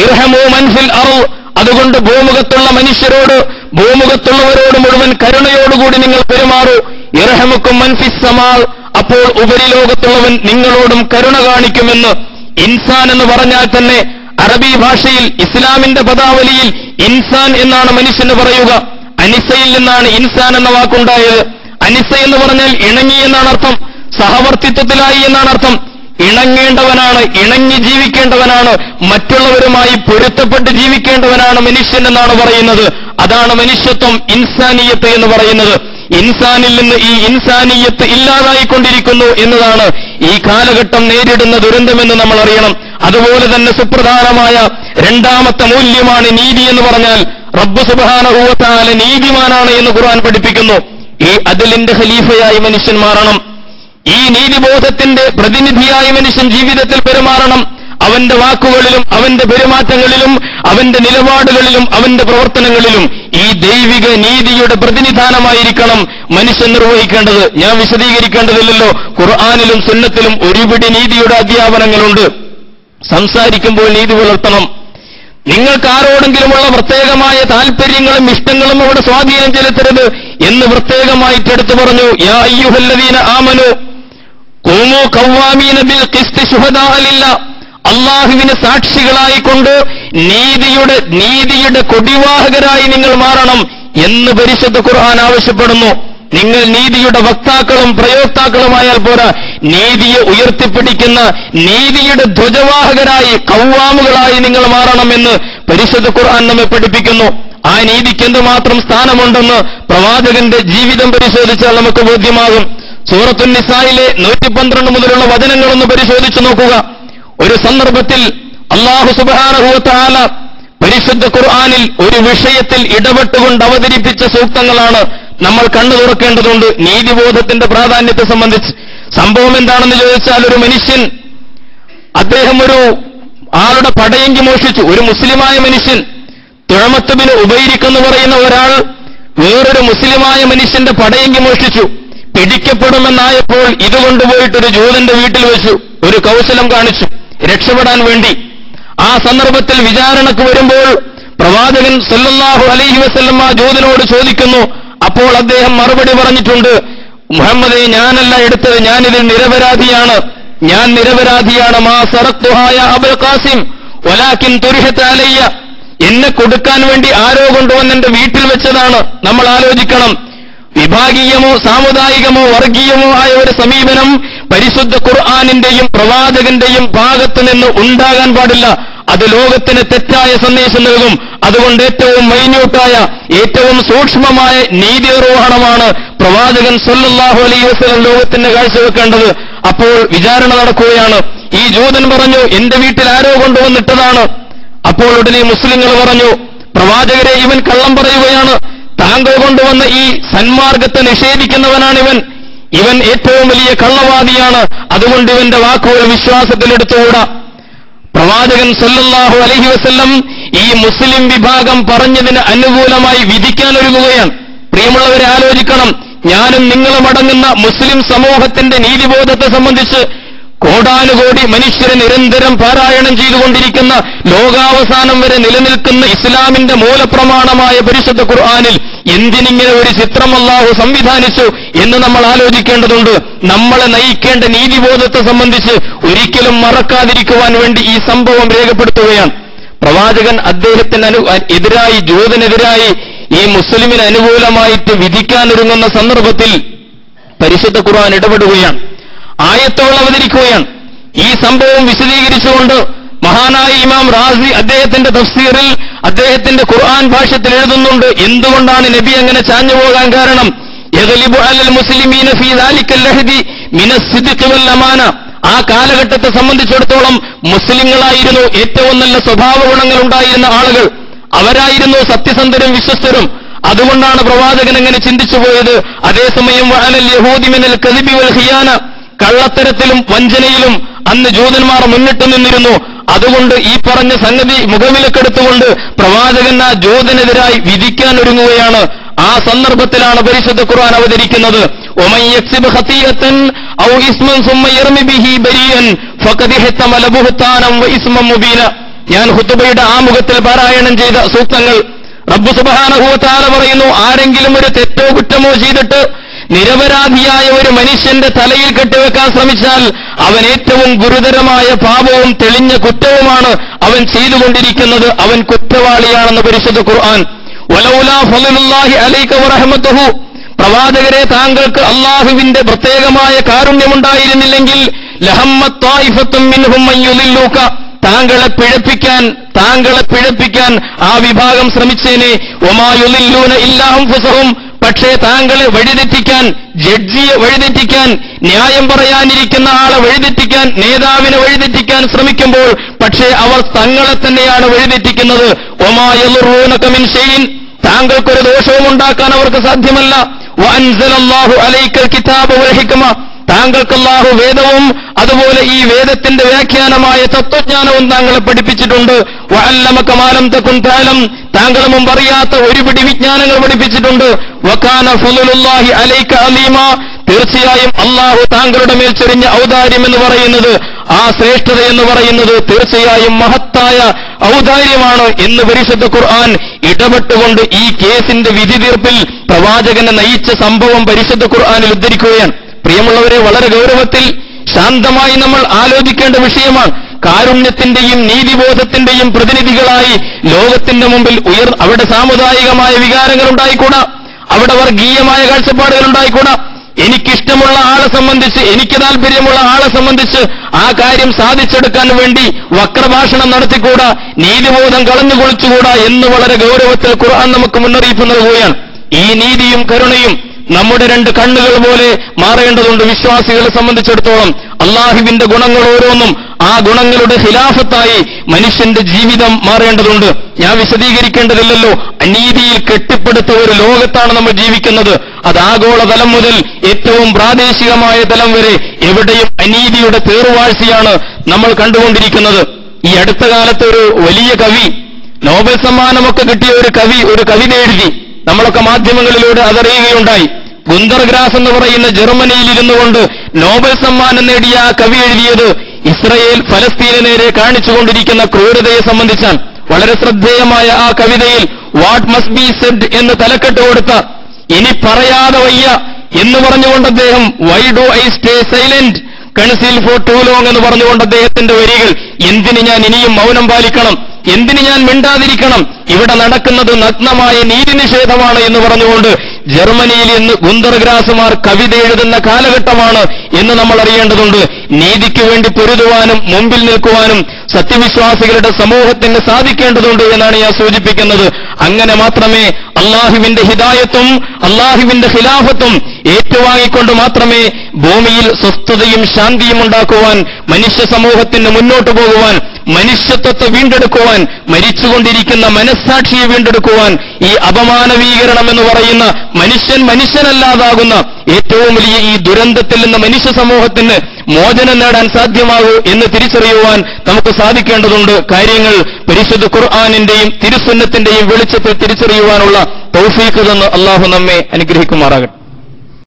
ഇർഹമു മൻഫിൽ അറു അതുകൊണ്ട് ഭൂമുഖത്തുള്ള മനുഷ്യരോട് ഭൂമുഖത്തുള്ളവരോട് മുഴുവൻ കരുണയോടുകൂടി നിങ്ങൾ പെരുമാറൂ. ഇറഹമുക്കും മൻഫിസമാൾ അപ്പോൾ ഉപരിലോകത്തുള്ളവൻ നിങ്ങളോടും കരുണ കാണിക്കുമെന്ന് ഇൻസാൻ എന്ന് പറഞ്ഞാൽ തന്നെ അറബി ഭാഷയിൽ ഇസ്ലാമിന്റെ പദാവലിയിൽ ഇൻസാൻ എന്നാണ് മനുഷ്യന് പറയുക. അനിസയിൽ നിന്നാണ് ഇൻസാൻ എന്ന വാക്കുണ്ടായത്. അനിസ എന്ന് പറഞ്ഞാൽ ഇണങ്ങി എന്നാണ് അർത്ഥം. സഹവർത്തിത്വത്തിലായി എന്നാണ് അർത്ഥം. ഇണങ്ങേണ്ടവനാണ് ഇണങ്ങി ജീവിക്കേണ്ടവനാണ് മറ്റുള്ളവരുമായി പൊരുത്തപ്പെട്ട് ജീവിക്കേണ്ടവനാണ് മനുഷ്യൻ എന്നാണ് പറയുന്നത്. അതാണ് മനുഷ്യത്വം ഇൻസാനീയത്ത് എന്ന് പറയുന്നത്. ഇൻസാനിൽ നിന്ന് ഈ ഇൻസാനീയത്ത് ഇല്ലാതായിക്കൊണ്ടിരിക്കുന്നു എന്നതാണ് ഈ കാലഘട്ടം നേരിടുന്ന ദുരന്തമെന്ന് നമ്മൾ അറിയണം. അതുപോലെ തന്നെ സുപ്രധാനമായ രണ്ടാമത്തെ മൂല്യമാണ് നീതി എന്ന് പറഞ്ഞാൽ റബ്ബ് സുബാനഹൂവത്താല നീതിമാനാണ് എന്ന് ഖുർആൻ പഠിപ്പിക്കുന്നു. ഈ അതിലിന്റെ ഖലീഫയായി മനുഷ്യൻ മാറണം. ഈ നീതിബോധത്തിന്റെ പ്രതിനിധിയായി മനുഷ്യൻ ജീവിതത്തിൽ പെരുമാറണം. അവന്റെ വാക്കുകളിലും അവന്റെ പെരുമാറ്റങ്ങളിലും അവന്റെ നിലപാടുകളിലും അവന്റെ പ്രവർത്തനങ്ങളിലും ഈ ദൈവിക നീതിയുടെ പ്രതിനിധാനമായിരിക്കണം മനുഷ്യൻ നിർവഹിക്കേണ്ടത്. ഞാൻ വിശദീകരിക്കേണ്ടതില്ലല്ലോ. ഖുർആാനിലും സുന്നത്തിലും ഒരുപിടി നീതിയുടെ അധ്യാപനങ്ങളുണ്ട്. സംസാരിക്കുമ്പോൾ നീതി പുലർത്തണം. നിങ്ങൾക്ക് ആരോടെങ്കിലുമുള്ള പ്രത്യേകമായ താൽപര്യങ്ങളും ഇഷ്ടങ്ങളും അവിടെ സ്വാധീനം ചെലുത്തരുത് എന്ന് പ്രത്യേകമായിട്ട് എടുത്തു പറഞ്ഞു. യാ അയ്യുഹല്ലദീന ആമനു കൂമു കൗവാമീന ബിൽ കിസ്തി ശുഹദാലില്ല അള്ളാഹുവിന് സാക്ഷികളായിക്കൊണ്ട് നീതിയുടെ നീതിയുടെ കൊടിവാഹകരായി നിങ്ങൾ മാറണം എന്ന് പരിശുദ്ധ ഖുർആൻ ആവശ്യപ്പെടുന്നു. നിങ്ങൾ നീതിയുടെ വക്താക്കളും പ്രയോക്താക്കളുമായാൽ പോരാ നീതിയെ ഉയർത്തിപ്പിടിക്കുന്ന നീതിയുടെ ധ്വജവാഹകരായി കൗവാമുകളായി നിങ്ങൾ മാറണമെന്ന് പരിശുദ്ധ ഖുർആൻ നമ്മെ പഠിപ്പിക്കുന്നു. ആ നീതിക്ക് എന്തുമാത്രം സ്ഥാനമുണ്ടെന്ന് പ്രവാചകന്റെ ജീവിതം പരിശോധിച്ചാൽ നമുക്ക് ബോധ്യമാകും. സൂറത്തു നിസായിലെ നൂറ്റി പന്ത്രണ്ട് മുതലുള്ള വചനങ്ങളൊന്ന് പരിശോധിച്ചു നോക്കുക. ഒരു സന്ദർഭത്തിൽ അള്ളാഹു സുബാനഹുത്താല പരിശുദ്ധ ഖുർആാനിൽ ഒരു വിഷയത്തിൽ ഇടപെട്ടുകൊണ്ട് അവതരിപ്പിച്ച സൂക്തങ്ങളാണ് നമ്മൾ കണ്ണു തുറക്കേണ്ടതുണ്ട്. നീതിബോധത്തിന്റെ പ്രാധാന്യത്തെ സംബന്ധിച്ച്. സംഭവം എന്താണെന്ന് ചോദിച്ചാൽ ഒരു മനുഷ്യൻ അദ്ദേഹം ഒരു ആളുടെ പടയെങ്കി മോഷിച്ചു ഒരു മുസ്ലിമായ മനുഷ്യൻ തുഴമത്തുബിന് ഉപയിരിക്കെന്ന് പറയുന്ന ഒരാൾ വേറൊരു മുസ്ലിമായ മനുഷ്യന്റെ പടയെങ്കി മോഷിച്ചു പിടിക്കപ്പെടുമെന്നായപ്പോൾ ഇത് കൊണ്ടുപോയിട്ടൊരു ജൂതന്റെ വീട്ടിൽ വെച്ചു. ഒരു കൗശലം കാണിച്ചു. രക്ഷപ്പെടാൻ വേണ്ടി ആ സന്ദർഭത്തിൽ വിചാരണക്ക് വരുമ്പോൾ പ്രവാചകൻ സല്ലല്ലാഹു അലൈഹി വസല്ലമ്മ ജൂതനോട് ചോദിക്കുന്നു. അപ്പോൾ അദ്ദേഹം മറുപടി പറഞ്ഞിട്ടുണ്ട് മുഹമ്മദെ ഞാനല്ല എടുത്തത്. ഞാനിതിൽ നിരപരാധിയാണ്. ഞാൻ നിരപരാധിയാണ്. മാ സറത്തുഹായ അബുൽ ഖാസിം. ഒലാക്കിൻ തുരിഹത്താലയ്യ എന്നെ കൊടുക്കാൻ വേണ്ടി ആരോ കൊണ്ടുവന്ന് എന്റെ വീട്ടിൽ വെച്ചതാണ്. നമ്മൾ ആലോചിക്കണം. വിഭാഗീയമോ സാമുദായികമോ വർഗീയമോ ആയ ഒരു സമീപനം പരിശുദ്ധ ഖുർആാനിന്റെയും പ്രവാചകന്റെയും ഭാഗത്ത് നിന്ന് ഉണ്ടാകാൻ പാടില്ല. അത് ലോകത്തിന് തെറ്റായ സന്ദേശം നൽകും. അതുകൊണ്ട് ഏറ്റവും മൈന്യൂട്ടായ ഏറ്റവും സൂക്ഷ്മമായ നീതി നിർവഹണമാണ് പ്രവാചകൻ സൊല്ലാഹു അലൈഹി വസ്ലം ലോകത്തിന് കാഴ്ചവെക്കേണ്ടത്. അപ്പോൾ വിചാരണ നടക്കുകയാണ്. ഈ ജൂതൻ പറഞ്ഞു എന്റെ വീട്ടിൽ ആരോ കൊണ്ടുവന്നിട്ടതാണ്. അപ്പോൾ ഉടനെ മുസ്ലിങ്ങൾ പറഞ്ഞു പ്രവാചകരെ ഇവൻ കള്ളം പറയുകയാണ്. താങ്കൾ കൊണ്ടുവന്ന ഈ സന്മാർഗത്തെ നിഷേധിക്കുന്നവനാണ് ഇവൻ ഏറ്റവും വലിയ കള്ളവാദിയാണ്. അതുകൊണ്ട് ഇവന്റെ വാക്കുകൾ വിശ്വാസത്തിലെടുത്തുകൂടാ പ്രവാചകൻ സല്ലല്ലാഹു അലഹി വസ്ല്ലം ഈ മുസ്ലിം വിഭാഗം പറഞ്ഞതിന് അനുകൂലമായി വിധിക്കാൻ വിധിക്കാനൊരുങ്ങുകയാണ് പ്രിയമുള്ളവരെ ആലോചിക്കണം. ഞാനും നിങ്ങളും അടങ്ങുന്ന മുസ്ലിം സമൂഹത്തിന്റെ നീതിബോധത്തെ സംബന്ധിച്ച് കോടാനുകോടി മനുഷ്യരെ നിരന്തരം പാരായണം ചെയ്തുകൊണ്ടിരിക്കുന്ന ലോകാവസാനം വരെ നിലനിൽക്കുന്ന ഇസ്ലാമിന്റെ മൂലപ്രമാണമായ പരിശുദ്ധ ഖുർആാനിൽ എന്തിനിങ്ങനെ ഒരു ചിത്രം അള്ളാഹു സംവിധാനിച്ചു? എന്ന് നമ്മൾ ആലോചിക്കേണ്ടതുണ്ട്. നമ്മളെ നയിക്കേണ്ട നീതിബോധത്തെ സംബന്ധിച്ച് ഒരിക്കലും മറക്കാതിരിക്കുവാൻ വേണ്ടി ഈ സംഭവം രേഖപ്പെടുത്തുകയാണ്. പ്രവാചകൻ അദ്ദേഹത്തിന് അനു എതിരായി ജൂതനെതിരായി ഈ മുസ്ലിമിന് അനുകൂലമായിട്ട് വിധിക്കാനൊരുങ്ങുന്ന സന്ദർഭത്തിൽ പരിശുദ്ധ ഖുർആൻ ഇടപെടുകയാണ്. ആയത്തോളം അവതരിക്കുകയാണ്. ഈ സംഭവം വിശദീകരിച്ചുകൊണ്ട് മഹാനായ ഇമാം റാസി അദ്ദേഹത്തിന്റെ തഫ്സീറിൽ അദ്ദേഹത്തിന്റെ ഖുർആൻ ഭാഷത്തിൽ എഴുതുന്നുണ്ട്. എന്തുകൊണ്ടാണ് നബി അങ്ങനെ ചാഞ്ഞു പോകാൻ കാരണം? ആ കാലഘട്ടത്തെ സംബന്ധിച്ചിടത്തോളം മുസ്ലിങ്ങളായിരുന്നു ഏറ്റവും നല്ല സ്വഭാവ ഗുണങ്ങൾ ഉണ്ടായിരുന്ന ആളുകൾ. അവരായിരുന്നു സത്യസന്ധരും വിശ്വസ്തരും. അതുകൊണ്ടാണ് പ്രവാചകൻ അങ്ങനെ ചിന്തിച്ചു പോയത്. അതേസമയം വഴനൽ യഹൂദിമിനൽ കദിബി വൽ കള്ളത്തരത്തിലും വഞ്ചനയിലും അന്ന് ജൂതന്മാർ മുന്നിട്ട് നിന്നിരുന്നു. അതുകൊണ്ട് ഈ പറഞ്ഞ സംഗതി മുഖവിലക്കെടുത്തുകൊണ്ട് പ്രവാചകൻ ആ ജൂതനെതിരായി വിധിക്കാൻ ഒരുങ്ങുകയാണ്. ആ സന്ദർഭത്തിലാണ് പരിശുദ്ധ ഖുർആൻ അവതരിക്കുന്നത്. ഞാൻ ഖുതുബയുടെ ആമുഖത്തിൽ പാരായണം ചെയ്ത സൂക്തങ്ങൾ റബ്ബു തആല പറയുന്നു ആരെങ്കിലും ഒരു തെറ്റോ കുറ്റമോ ചെയ്തിട്ട് നിരപരാധിയായ ഒരു മനുഷ്യന്റെ തലയിൽ കെട്ടിവെക്കാൻ ശ്രമിച്ചാൽ അവൻ ഏറ്റവും ഗുരുതരമായ പാപവും തെളിഞ്ഞ കുറ്റവുമാണ് അവൻ ചെയ്തുകൊണ്ടിരിക്കുന്നത്. അവൻ കുറ്റവാളിയാണെന്ന് പരിശുദ്ധ ഖുർആൻ പ്രവാചകരെ താങ്കൾക്ക് അള്ളാഹുവിന്റെ പ്രത്യേകമായ കാരുണ്യമുണ്ടായിരുന്നില്ലെങ്കിൽ താങ്കളെ പിഴപ്പിക്കാൻ താങ്കളെ പിഴപ്പിക്കാൻ ആ വിഭാഗം ശ്രമിച്ചേനെ. ഒമായുലില്ലൂന ഇല്ലാഹും ഫുസഹും പക്ഷേ താങ്കളെ വഴിതെറ്റിക്കാൻ ജഡ്ജിയെ വഴിതെറ്റിക്കാൻ ന്യായം പറയാനിരിക്കുന്ന ആളെ വഴിതെറ്റിക്കാൻ നേതാവിനെ വഴിതെറ്റിക്കാൻ ശ്രമിക്കുമ്പോൾ പക്ഷേ അവർ തങ്ങളെ തന്നെയാണ് വഴിതെറ്റിക്കുന്നത്. ഒമായുറുനകമിൻ ഷെയ്ൻ താങ്കൾക്കൊരു ദോഷവും ഉണ്ടാക്കാൻ അവർക്ക് സാധ്യമല്ല. വഅൻസലല്ലാഹു അലൈക്കൽ കിതാബ് വൽ ഹിക്മ. താങ്കൾക്ക് അല്ലാഹു വേദവും അതുപോലെ ഈ വേദത്തിന്റെ വ്യാഖ്യാനമായ തത്വജ്ഞാനവും താങ്കളെ പഠിപ്പിച്ചിട്ടുണ്ട്. വഅല്ലമക തക്കും താലം. താങ്കൾ മുമ്പ് അറിയാത്ത ഒരുപിടി വിജ്ഞാനങ്ങൾ പഠിപ്പിച്ചിട്ടുണ്ട്. വക്കാന ഫുലുല്ലാഹി അലൈക്ക അലീമ. തീർച്ചയായും അള്ളാഹു താങ്കളുടെ മേൽ ചെറിഞ്ഞ ഔദാര്യം എന്ന് പറയുന്നത് ആ ശ്രേഷ്ഠത എന്ന് പറയുന്നത് തീർച്ചയായും മഹത്തായ ഔദാര്യമാണ് എന്ന് പരിശുദ്ധ ഖുർആൻ ഇടപെട്ടുകൊണ്ട് ഈ കേസിന്റെ വിധി തീർപ്പിൽ പ്രവാചകനെ നയിച്ച സംഭവം പരിശുദ്ധ ഖുർആാനിൽ ഉദ്ധരിക്കുകയാണ്. പ്രിയമുള്ളവരെ വളരെ ഗൗരവത്തിൽ ശാന്തമായി നമ്മൾ ആലോചിക്കേണ്ട വിഷയമാണ്. കാരുണ്യത്തിന്റെയും നീതിബോധത്തിന്റെയും പ്രതിനിധികളായി ലോകത്തിന്റെ മുമ്പിൽ ഉയർ അവിടെ സാമുദായികമായ വികാരങ്ങൾ ഉണ്ടായിക്കൂടാ. അവിടെ വർഗീയമായ കാഴ്ചപ്പാടുകൾ ഉണ്ടായിക്കൂടാ. എനിക്കിഷ്ടമുള്ള ആളെ സംബന്ധിച്ച് എനിക്ക് താല്പര്യമുള്ള ആളെ സംബന്ധിച്ച് ആ കാര്യം സാധിച്ചെടുക്കാൻ വേണ്ടി വക്രഭാഷണം നടത്തിക്കൂടാ നീതിബോധം കളഞ്ഞു കുളിച്ചുകൂടാ എന്ന് വളരെ ഗൗരവത്തിൽ ഖുർആൻ നമുക്ക് മുന്നറിയിപ്പ് നൽകുകയാണ്. ഈ നീതിയും കരുണയും നമ്മുടെ രണ്ട് കണ്ണുകൾ പോലെ മാറേണ്ടതുണ്ട് വിശ്വാസികളെ സംബന്ധിച്ചിടത്തോളം. അള്ളാഹുവിന്റെ ഗുണങ്ങൾ ഓരോന്നും ആ ഗുണങ്ങളുടെ ഖിലാഫത്തായി മനുഷ്യന്റെ ജീവിതം മാറേണ്ടതുണ്ട്. ഞാൻ വിശദീകരിക്കേണ്ടതില്ലല്ലോ. അനീതിയിൽ കെട്ടിപ്പടുത്ത ഒരു ലോകത്താണ് നമ്മൾ ജീവിക്കുന്നത്. അത് ആഗോളതലം മുതൽ ഏറ്റവും പ്രാദേശികമായ തലം വരെ എവിടെയും അനീതിയുടെ തേറുവാഴ്ചയാണ് നമ്മൾ കണ്ടുകൊണ്ടിരിക്കുന്നത്. ഈ അടുത്ത കാലത്ത് ഒരു വലിയ കവി നോബൽ സമ്മാനമൊക്കെ കിട്ടിയ ഒരു കവി ഒരു കവിത എഴുതി നമ്മളൊക്കെ മാധ്യമങ്ങളിലൂടെ അതറിയുകയുണ്ടായി. ഗുന്ദർഗ്രാസ് എന്ന് പറയുന്ന ജർമ്മനിയിൽ ഇരുന്നു കൊണ്ട് നോബൽ സമ്മാനം നേടിയ ആ കവി എഴുതിയത് ഇസ്രയേൽ ഫലസ്തീന് നേരെ കാണിച്ചുകൊണ്ടിരിക്കുന്ന ക്രൂരതയെ സംബന്ധിച്ചാണ് വളരെ ശ്രദ്ധേയമായ ആ കവിതയിൽ വാട്ട് മസ്റ്റ് ബി സെഡ് എന്ന് തലക്കെട്ട് കൊടുത്ത ഇനി പറയാതെ വയ്യ എന്ന് പറഞ്ഞുകൊണ്ട് അദ്ദേഹം why do I stay silent conceal for too long എന്ന് പറഞ്ഞുകൊണ്ട് അദ്ദേഹത്തിന്റെ വരികൾ എന്തിന് ഞാൻ ഇനിയും മൗനം പാലിക്കണം? എന്തിന് ഞാൻ മിണ്ടാതിരിക്കണം? ഇവിടെ നടക്കുന്നത് നഗ്നമായ നീതി നിഷേധമാണ് എന്ന് പറഞ്ഞുകൊണ്ട് ജർമ്മനിയിൽ ഇന്ന് ഗുന്തർഗ്രാസുമാർ കവിത എഴുതുന്ന കാലഘട്ടമാണ് എന്ന് നമ്മൾ അറിയേണ്ടതുണ്ട്. നീതിക്ക് വേണ്ടി പൊരുതുവാനും മുമ്പിൽ നിൽക്കുവാനും സത്യവിശ്വാസികളുടെ സമൂഹത്തിന് സാധിക്കേണ്ടതുണ്ട് എന്നാണ് ഞാൻ സൂചിപ്പിക്കുന്നത്. അങ്ങനെ മാത്രമേ അള്ളാഹുവിന്റെ ഹിതായത്തും അള്ളാഹുവിന്റെ ഖിലാഫത്തും ഏറ്റുവാങ്ങിക്കൊണ്ട് മാത്രമേ ഭൂമിയിൽ സ്വസ്ഥതയും ശാന്തിയും ഉണ്ടാക്കുവാൻ മനുഷ്യ സമൂഹത്തിന് മുന്നോട്ടു പോകുവാൻ മനുഷ്യത്വത്തെ വീണ്ടെടുക്കുവാൻ മരിച്ചുകൊണ്ടിരിക്കുന്ന മനസ്സാക്ഷിയെ വീണ്ടെടുക്കുവാൻ ഈ അപമാനവീകരണം എന്ന് പറയുന്ന മനുഷ്യൻ മനുഷ്യനല്ലാതാകുന്ന ഏറ്റവും വലിയ ഈ ദുരന്തത്തിൽ നിന്ന് മനുഷ്യ സമൂഹത്തിന് മോചനം നേടാൻ സാധ്യമാകൂ എന്ന് തിരിച്ചറിയുവാൻ നമുക്ക് സാധിക്കേണ്ടതുണ്ട്. കാര്യങ്ങൾ പരിശുദ്ധ ഖുർആാനിന്റെയും തിരുസുന്നത്തിന്റെയും വെളിച്ചത്തിൽ തിരിച്ചറിയുവാനുള്ള തൗഫീഖ് തന്ന് അള്ളാഹു നമ്മെ അനുഗ്രഹിക്കുമാറാകട്ടെ.